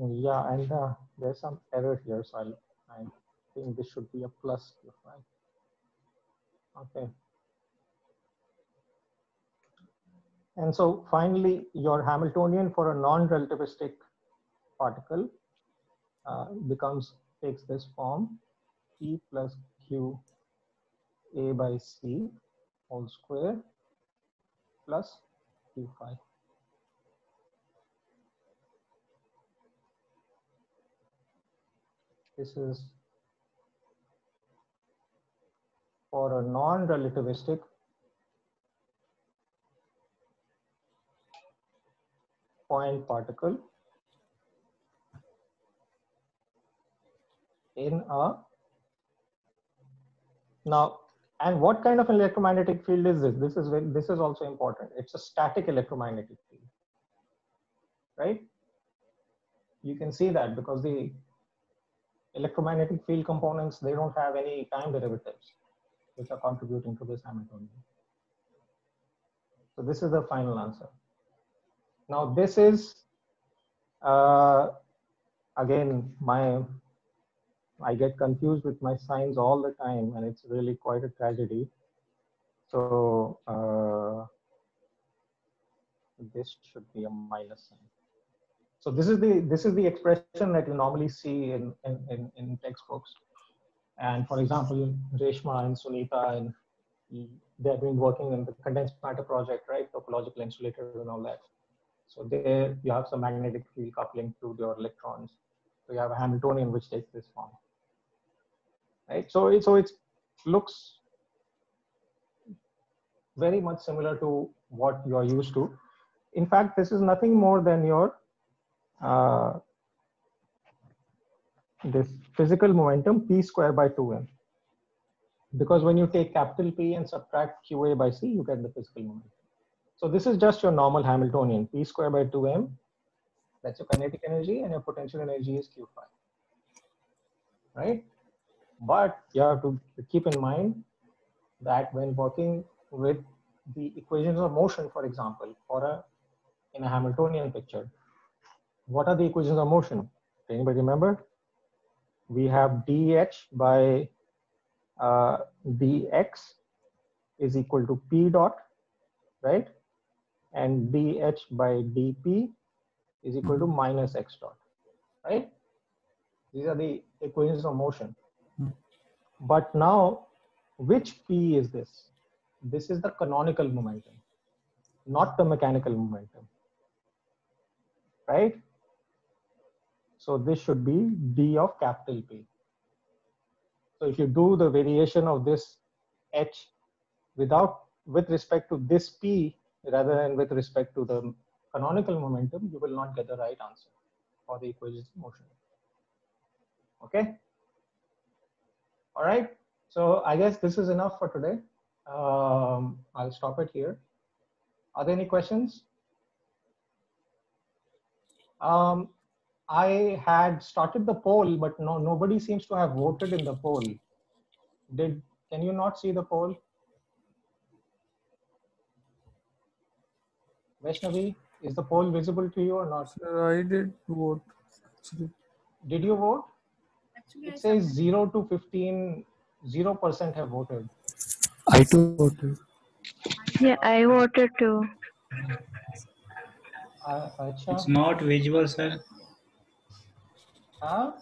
yeah, and uh, there's some error here. So I'll, I think this should be a plus phi. Okay. And so finally, your Hamiltonian for a non-relativistic particle uh, becomes, takes this form, E plus Q A by C whole square plus Q phi. This is for a non-relativistic point particle in a Now, and what kind of electromagnetic field is this? This is this is also important. It's a static electromagnetic field, right? You can see that because the electromagnetic field components they don't have any time derivatives, which are contributing to this Hamiltonian. So this is the final answer. Now this is uh, again my I get confused with my signs all the time, and it's really quite a tragedy. So uh, this should be a minus sign. So this is the this is the expression that you normally see in in, in, in textbooks. And for example, Reshma and Sunita and they've been working in the condensed matter project, right? Topological insulators and all that. So there you have some magnetic field coupling to your electrons. So you have a Hamiltonian which takes this form right? So it, so it looks very much similar to what you're used to. In fact, this is nothing more than your uh, this physical momentum p square by 2m. Because when you take capital P and subtract QA by C, you get the physical momentum. So this is just your normal Hamiltonian, p square by 2m. That's your kinetic energy and your potential energy is Q phi. Right? But you have to keep in mind that when working with the equations of motion, for example, for a in a Hamiltonian picture, what are the equations of motion? Anybody remember? We have dH by uh, dx is equal to p dot, right? And dH by dP is equal to minus x dot, right? These are the equations of motion. But now, which P is this? This is the canonical momentum, not the mechanical momentum, right? So this should be D of capital P. So if you do the variation of this H without, with respect to this P, rather than with respect to the canonical momentum, you will not get the right answer for the equation motion. Okay? All right. So I guess this is enough for today. Um, I'll stop it here. Are there any questions? Um, I had started the poll, but no, nobody seems to have voted in the poll. Did can you not see the poll? Vaishnavi, is the poll visible to you or not? Sir, I did vote. actually. Did you vote? It says 0 to 15, 0% have voted. I too voted. Yeah, I voted too. Uh. It's not visible, sir. Huh?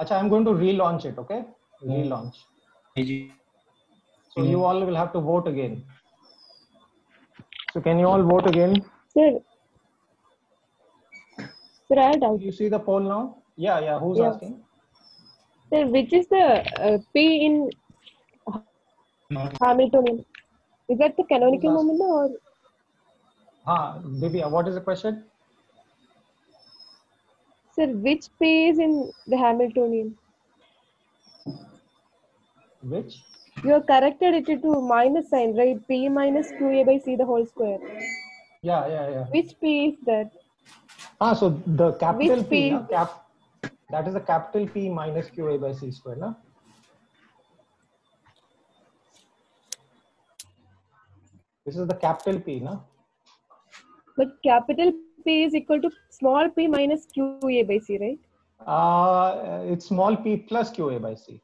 Acha, I'm going to relaunch it, okay? Relaunch. Visual. So you all will have to vote again. So can you all vote again? Sir, sir, I doubt. You see the poll now? Yeah, yeah. Who's Yeah. asking? Sir, which is the uh, P in Not Hamiltonian? Is that the canonical Who's momentum or Ah, Divya, what is the question? Sir, which P is in the Hamiltonian? Which? You have corrected it to minus sign, right? P minus QA by C the whole square. Yeah, yeah, yeah. Which P is that? Ah, so the capital Which P, P? na, cap, that is the capital P minus QA by C square, na? This is the capital P, na? But capital P is equal to small p minus QA by C, right? Uh, it's small p plus QA by C.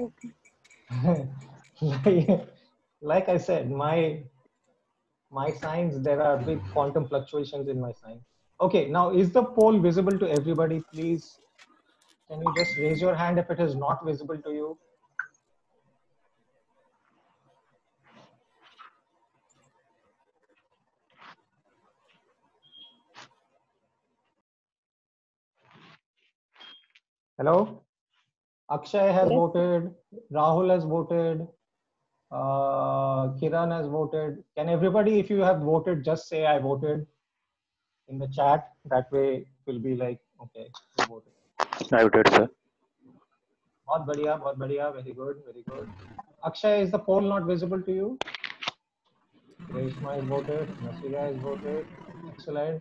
Okay. like, like I said, my my signs there are big quantum fluctuations in my sign. Okay, now is the poll visible to everybody? Please, can you just raise your hand if it is not visible to you? Hello? Akshay has yes. voted, Rahul has voted, uh, Kiran has voted. Can everybody, if you have voted, just say I voted in the chat? That way it will be like, okay, you voted. I voted, sir. Bahut badhiya, bahut badhiya. Very good, very good. Akshay, is the poll not visible to you? Reshma is voted, Nasira is voted. Excellent.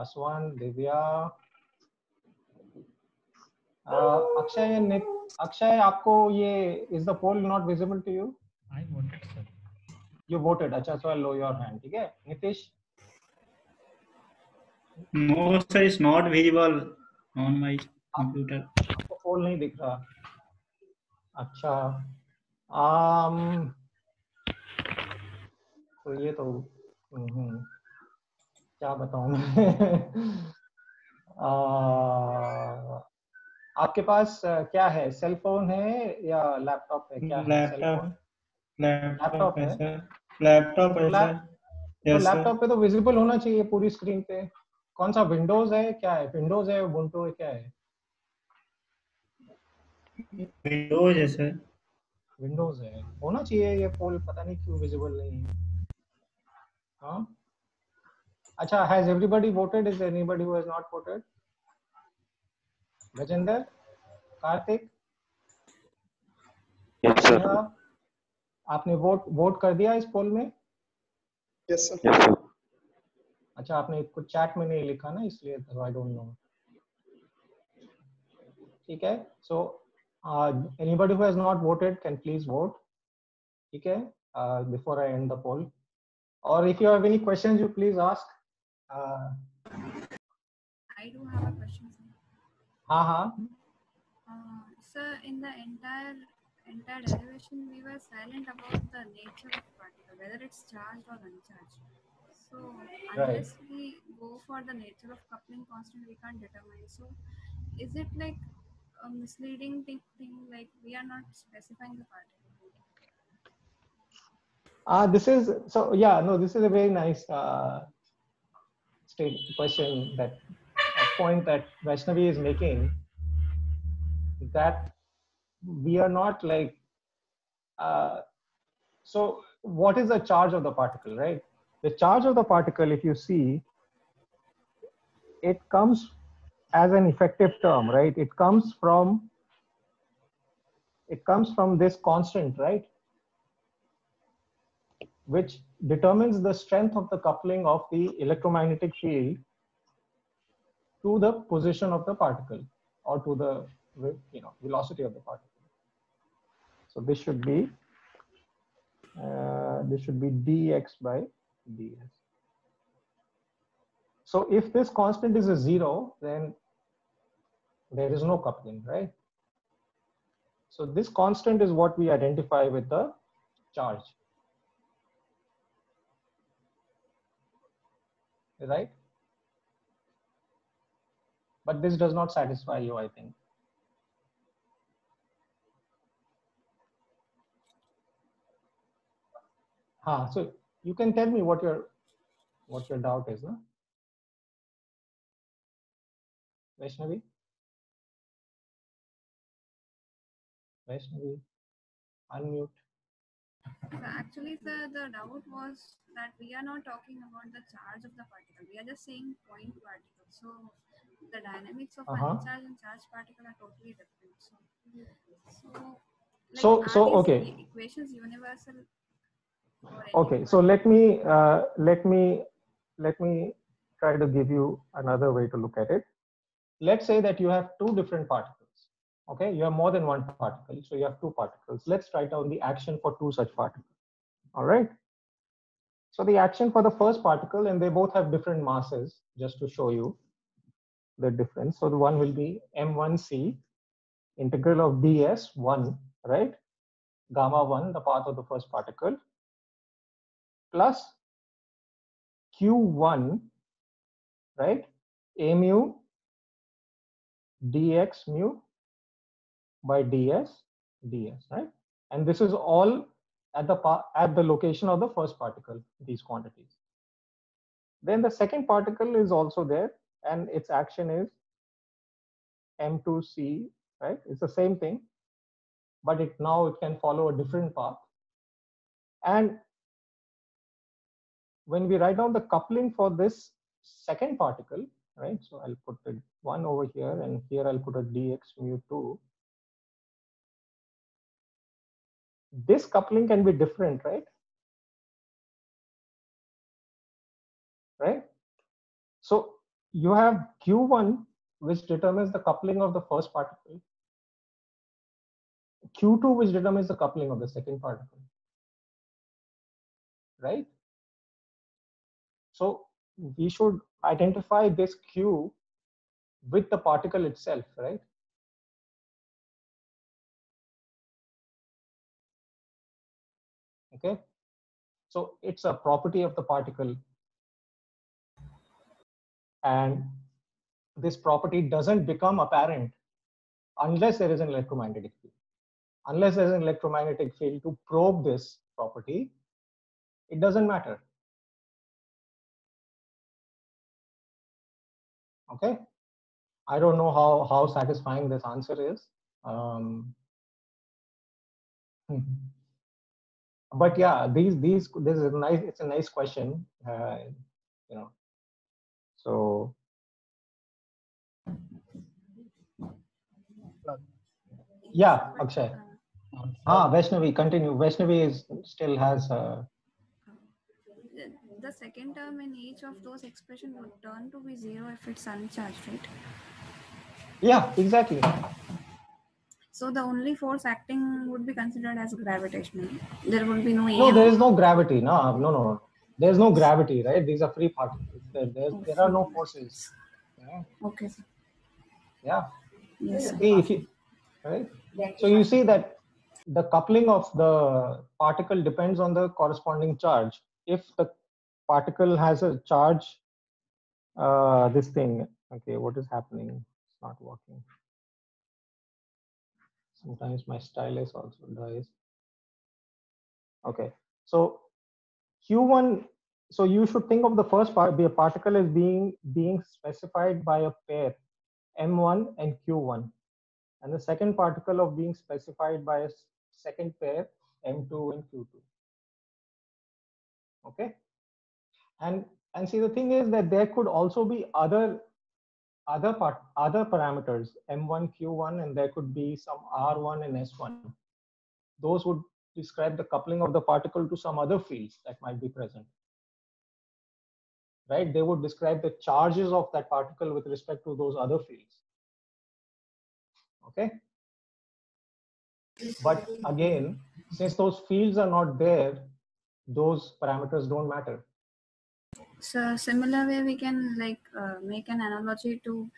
Aswan, Divya, Akshay Akshay आपको ये is the poll not visible to you I voted sir you voted अच्छा so I low your hand ठीक है? Nitesh no sir is not visible on my computer poll नहीं दिख रहा। अच्छा आम तो ये तो हम्म क्या बताऊँ? मैं आ, आपके पास क्या है? सेल फ़ोन है या लैपटॉप है? क्या Laptop है? लैपटॉप है लैप- सर तो लैपटॉप पे तो विजिबल होना चाहिए पूरी स्क्रीन पे। कौन सा विंडोज़ है? क्या है? विंडोज़ है उबुंटू है क्या है? विंडोज़ है सर विंडोज़ है। होना चाहिए ये पोल पता नहीं क्यों विजिबल नहीं है। हाँ? अच्छा has everybody voted is anybody who has not voted Gajendra Kartik Yes, sir. आपने वोट वोट कर दिया इस पोल में? Yes, sir. Yes, sir. अच्छा आपने कुछ चैट में नहीं लिखा ना इसलिए आई डोंट नो ठीक है? So anybody who has not voted can please vote ठीक है? Before I end the poll और if you have any questions you please ask I do have a question, sir. हाँ हाँ Uh, sir, in the entire entire derivation, we were silent about the nature of particle, whether it's charged or uncharged. So unless we go for the nature of coupling constant, we can't determine. So is it like a misleading thing, thing like we are not specifying the particle? Uh, this is so yeah no this is a very nice uh, state question that point that Vaishnavi is making that we are not like uh, so what is the charge of the particle right? The charge of the particle if you see it comes as an effective term right? It comes from it comes from this constant right? Which determines the strength of the coupling of the electromagnetic field to the position of the particle or to the you know velocity of the particle. So this should be uh, this should be dx by ds. So if this constant is a zero, then there is no coupling, right? So this constant is what we identify with the charge. right? But this does not satisfy you, I think. Ah, so you can tell me what your what your doubt is, no? Vaishnavi? Vaishnavi, unmute. So actually, the, the doubt was that we are not talking about the charge of the particle. We are just saying point particle. So the dynamics of Uh-huh. uncharged and charged particle are totally different. So, so, like, So- so, okay. Equations universal. Okay, so let me uh, let me let me try to give you another way to look at it. Let's say that you have two different particles. Okay, you have more than one particle, so you have two particles. Let's write down the action for two such particles. All right. So the action for the first particle, and they both have different masses, just to show you the difference. So the one will be m1c integral of ds one, right? Gamma one, the path of the first particle, plus q1 right a mu dx mu by ds ds right and this is all at the at the location of the first particle these quantities then the second particle is also there and its action is m2c right it's the same thing but it now it can follow a different path and when we write down the coupling for this second particle, right? So I'll put it one over here and here I'll put a dx mu 2. this coupling can be different, right? Right? So you have Q1, which determines the coupling of the first particle. Q2, which determines the coupling of the second particle. Right? So we should identify this Q with the particle itself, right? Okay. So it's a property of the particle. And this property doesn't become apparent unless there is an electromagnetic field. Unless there's an electromagnetic field to probe this property, it doesn't matter. Okay. I don't know how, how satisfying this answer is. Um, but yeah, these these this is a nice. It's a nice question. Uh, you know. So. Yeah, Akshay. Ah, Vaishnavi, continue. Vaishnavi is still has. Uh, The- The second term in each of those expression would turn to be zero if it's uncharged, right? yeah, exactly. So the only force acting would be considered as gravitational. There would be no No, there is no gravity. No, no, no. There's no gravity, right? These are free particles. There, there, there are no forces. Yeah. Okay. yeah. Yes. See, if you, right? So you see that the coupling of the particle depends on the corresponding charge. If the particle has a charge, uh, this thing, okay, what is happening? It's not working. Sometimes my stylus also dies. Okay, so Q1, so you should think of the first part, the particle as being being specified by a pair, M1 and Q1 and the second particle of being specified by a second pair m2 and q2 okay? And and see the thing is that there could also be other other part other parameters m1 q1 and there could be some r1 and s1 those would describe the coupling of the particle to some other fields that might be present. Right? They would describe the charges of that particle with respect to those other fields. Okay? But again since those fields are not there those parameters don't matter. So similar way we can like uh, make an analogy to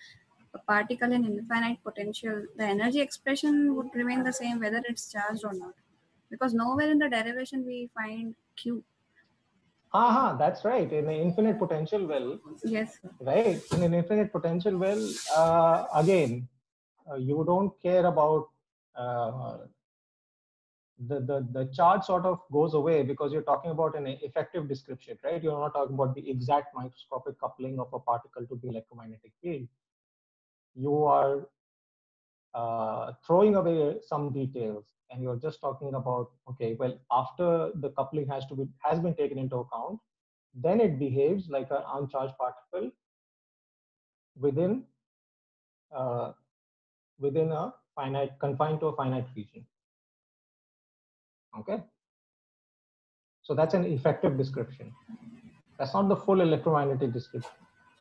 a particle in infinite potential. The energy expression would remain the same whether it's charged or not, because nowhere in the derivation we find Q. aha that's right in an infinite potential well Yes. sir. right in an infinite potential well uh, again uh, you don't care about uh, the, the the charge sort of goes away because you're talking about an effective description right you're not talking about the exact microscopic coupling of a particle to the electromagnetic field you are uh, throwing away some details and you're just talking about okay well after the coupling has to be has been taken into account then it behaves like an uncharged particle within uh, within a finite confined to a finite region. Okay? So that's an effective description. That's not the full electromagnetic description.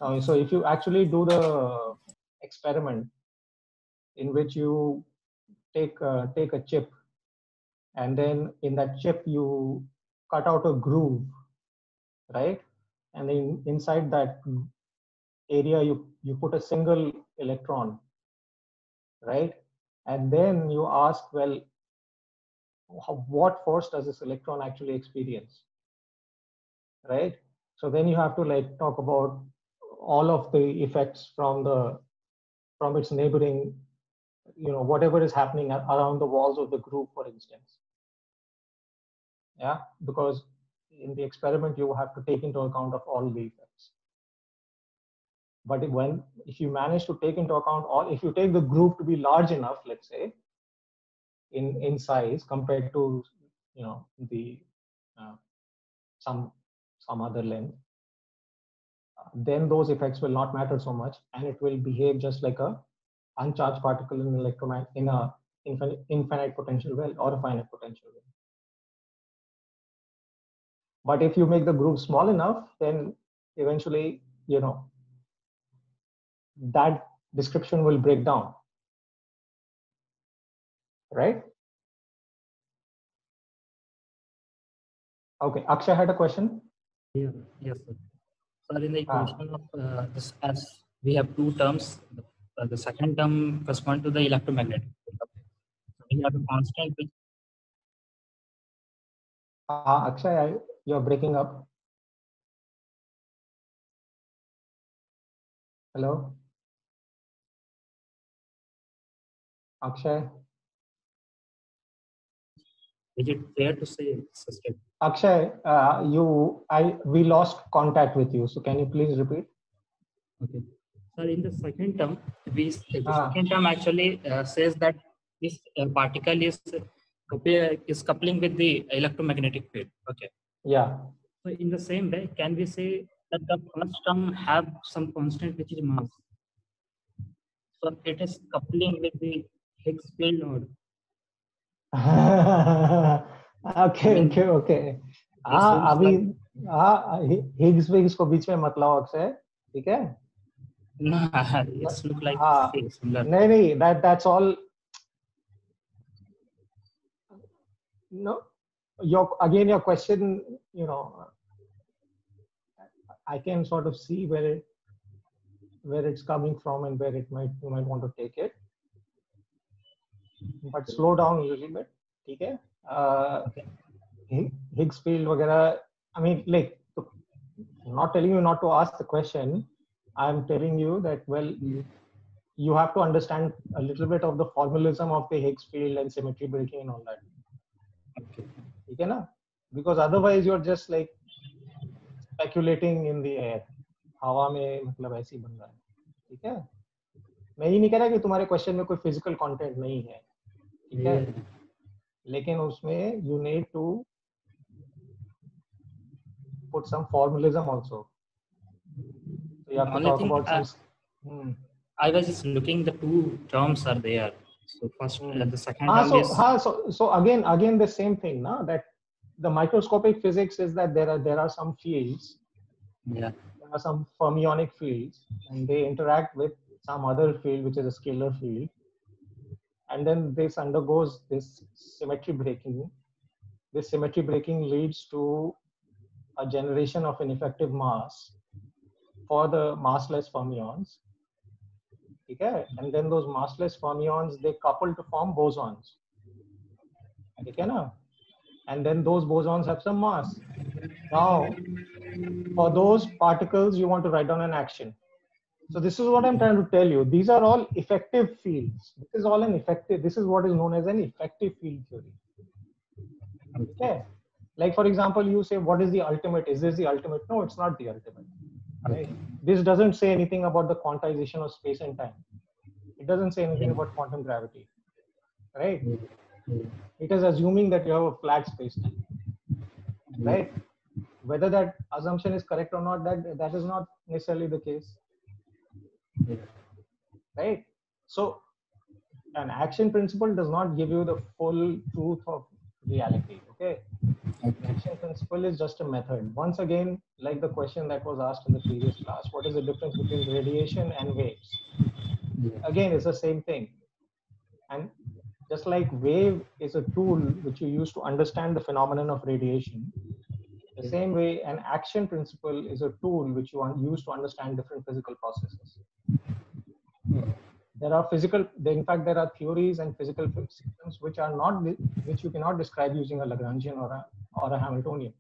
Uh, so if you actually do the experiment in which you take uh, take a chip and then in that chip you cut out a groove right? And then inside that area you you put a single electron right? And then you ask well what force does this electron actually experience right? So then you have to like talk about all of the effects from the from its neighboring you know whatever is happening around the walls of the group for instance. Yeah because in the experiment you have to take into account of all the effects. But if- when if you manage to take into account all if you take the group to be large enough let's say in in size compared to you know the uh, some some other length uh, then those effects will not matter so much and it will behave just like a uncharged particle in electromagnet in a infinite, infinite potential well or a finite potential well But if you make the group small enough, then eventually, you know, that description will break down. Right? Okay, Akshay had a question. Yeah, yes, sir. Sir, in the Ah. equation of uh, this, as we have two terms, uh, the second term corresponds to the electromagnetic. field. So we have a constant which Uh, Akshay, you're breaking up. Hello? Akshay? is it fair to say sustained? Akshay, uh, you, I, we lost contact with you. So can you please repeat? Okay. Sir, in the second term, we the Ah. second term actually uh, says that this uh, particle is couple- is coupling with the electromagnetic field. Okay. Yeah. So in the same way, can we say that the first term have some constant which is mass? So it is coupling with the Higgs field or okay, okay, okay. हाँ अभी हाँ Higgs wigs को बीच में मत लाओ अक्षय ठीक है no, it's look like हाँ same, similar. नहीं नहीं that that's all no your again your question you know I can sort of see where it where it's coming from and where it might you might want to take it but slow down a little bit ठीक है uh, Higgs field वगैरह I mean like not telling you not to ask the question I'm telling you that well you have to understand a little bit of the formalism of the Higgs field and symmetry breaking and all that ठीक है ना because otherwise you're just like speculating in the air हवा में मतलब ऐसे ही बन रहा है ठीक है मैं ये नहीं कह रहा कि तुम्हारे क्वेश्चन में कोई फिजिकल कंटेंट नहीं है ठीक है Yeah. लेकिन उसमें you need to put some formalism also so you have to talk thing, about uh, hmm. I was just looking the two terms are there. So first uh, the second Ah, so, is ah, so, so again, again, the same thing, now that the microscopic physics is that there are there are some fields, yeah. there are some fermionic fields, and they interact with some other field, which is a scalar field, and then this undergoes this symmetry breaking. This symmetry breaking leads to a generation of an effective mass for the massless fermions. Okay, and then those massless fermions they couple to form bosons. Okay, and then those bosons have some mass. Now, for those particles, you want to write down an action. So this is what I'm trying to tell you. These are all effective fields. This is all an effective. This is what is known as an effective field theory. Okay. Like for example, you say, what is the ultimate? Is this the ultimate? No, it's not the ultimate. Right? This doesn't say anything about the quantization of space and time. It doesn't say anything about quantum gravity. Right? Hmm. Hmm. It is assuming that you have a flat space time. Hmm. Right? Whether that assumption is correct or not, that that is not necessarily the case. Right? So an action principle does not give you the full truth of reality. Okay. Action principle is just a method. Once again, like the question that was asked in the previous class, what is the difference between radiation and waves? Again, it's the same thing. And just like wave is a tool which you use to understand the phenomenon of radiation, the same way an action principle is a tool which you use to understand different physical processes. There are physical, in fact, there are theories and physical systems which are not, which you cannot describe using a Lagrangian or a, or a Hamiltonian,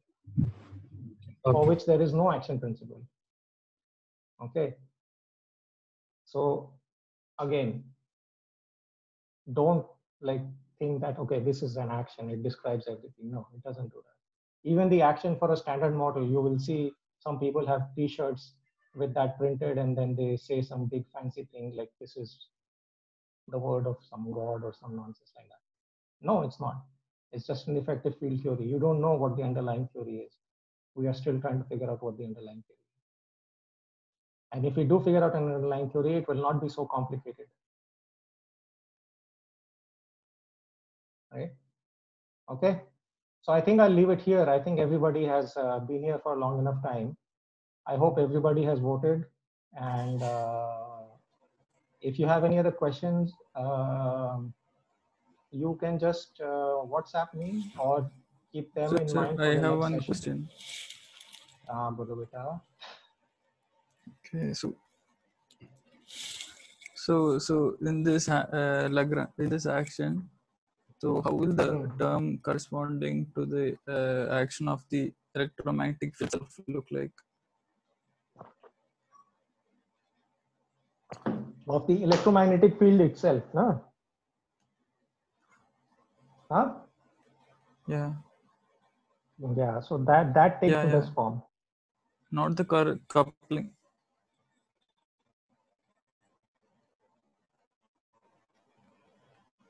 for which there is no action principle. Okay. So again, don't like think that, okay, this is an action, it describes everything. No, it doesn't do that. Even the action for a standard model, you will see some people have t-shirts with that printed and then they say some big fancy thing like this is the word of some god or some nonsense like that. No, it's not. It's just an effective field theory. You don't know what the underlying theory is. We are still trying to figure out what the underlying theory is. And if we do figure out an underlying theory, it will not be so complicated. Right? Okay. So I think I'll leave it here. I think everybody has uh, been here for a long enough time. I hope everybody has voted. And uh, if you have any other questions, um you can just uh, WhatsApp me or keep them Sir, in sir, mind. I have one session. question. Uh. Okay, so so so in this uh, Lagrange in this action, so how will the Hmm. term corresponding to the uh, action of the electromagnetic field look like? Of the electromagnetic field itself, no? Huh? Yeah, Yeah, so that that takes Yeah, this yeah. form. not the cor- coupling.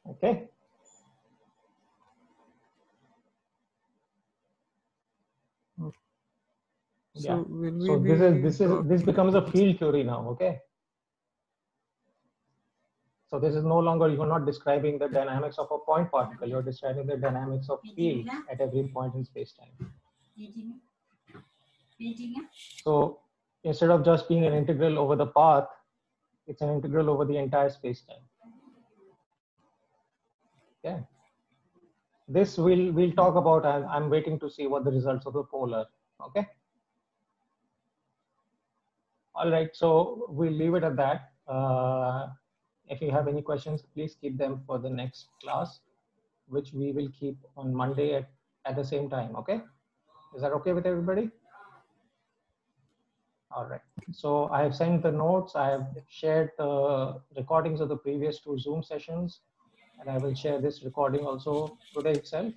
Okay. So Yeah. So this is this is this becomes a field theory now. Okay. So this is no longer you're not describing the dynamics of a point particle. You're describing the dynamics of field at every point in space-time. So instead of just being an integral over the path, it's an integral over the entire space-time. Yeah. This we'll we'll talk about. I'm, I'm waiting to see what the results of the polar. Okay. All right. So we'll leave it at that. Uh, if you have any questions, please keep them for the next class, which we will keep on Monday at, at the same time. Okay. Is that okay with everybody? All right. So I have sent the notes. I have shared the recordings of the previous two Zoom sessions, and I will share this recording also today itself.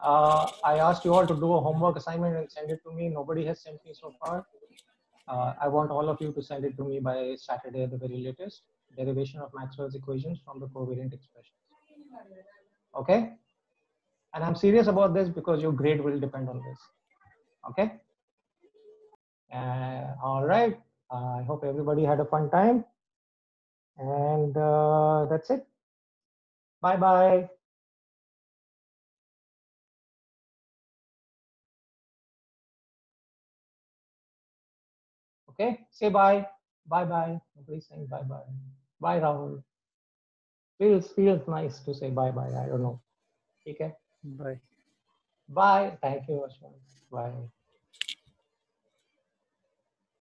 Uh, I asked you all to do a homework assignment and send it to me. Nobody has sent me so far. Uh, I want all of you to send it to me by Saturday at the very latest. Derivation of Maxwell's equations from the covariant expressions. Okay? And I'm serious about this because your grade will depend on this. Okay? Uh, all right. Uh, I hope everybody had a fun time. And uh, that's it. Bye bye. Okay, say bye. Bye bye. Nobody's saying bye bye. Bye, Rahul. Feels feels nice to say bye bye. I don't know. Okay. Bye. Bye. Thank you, Ashwin. Bye.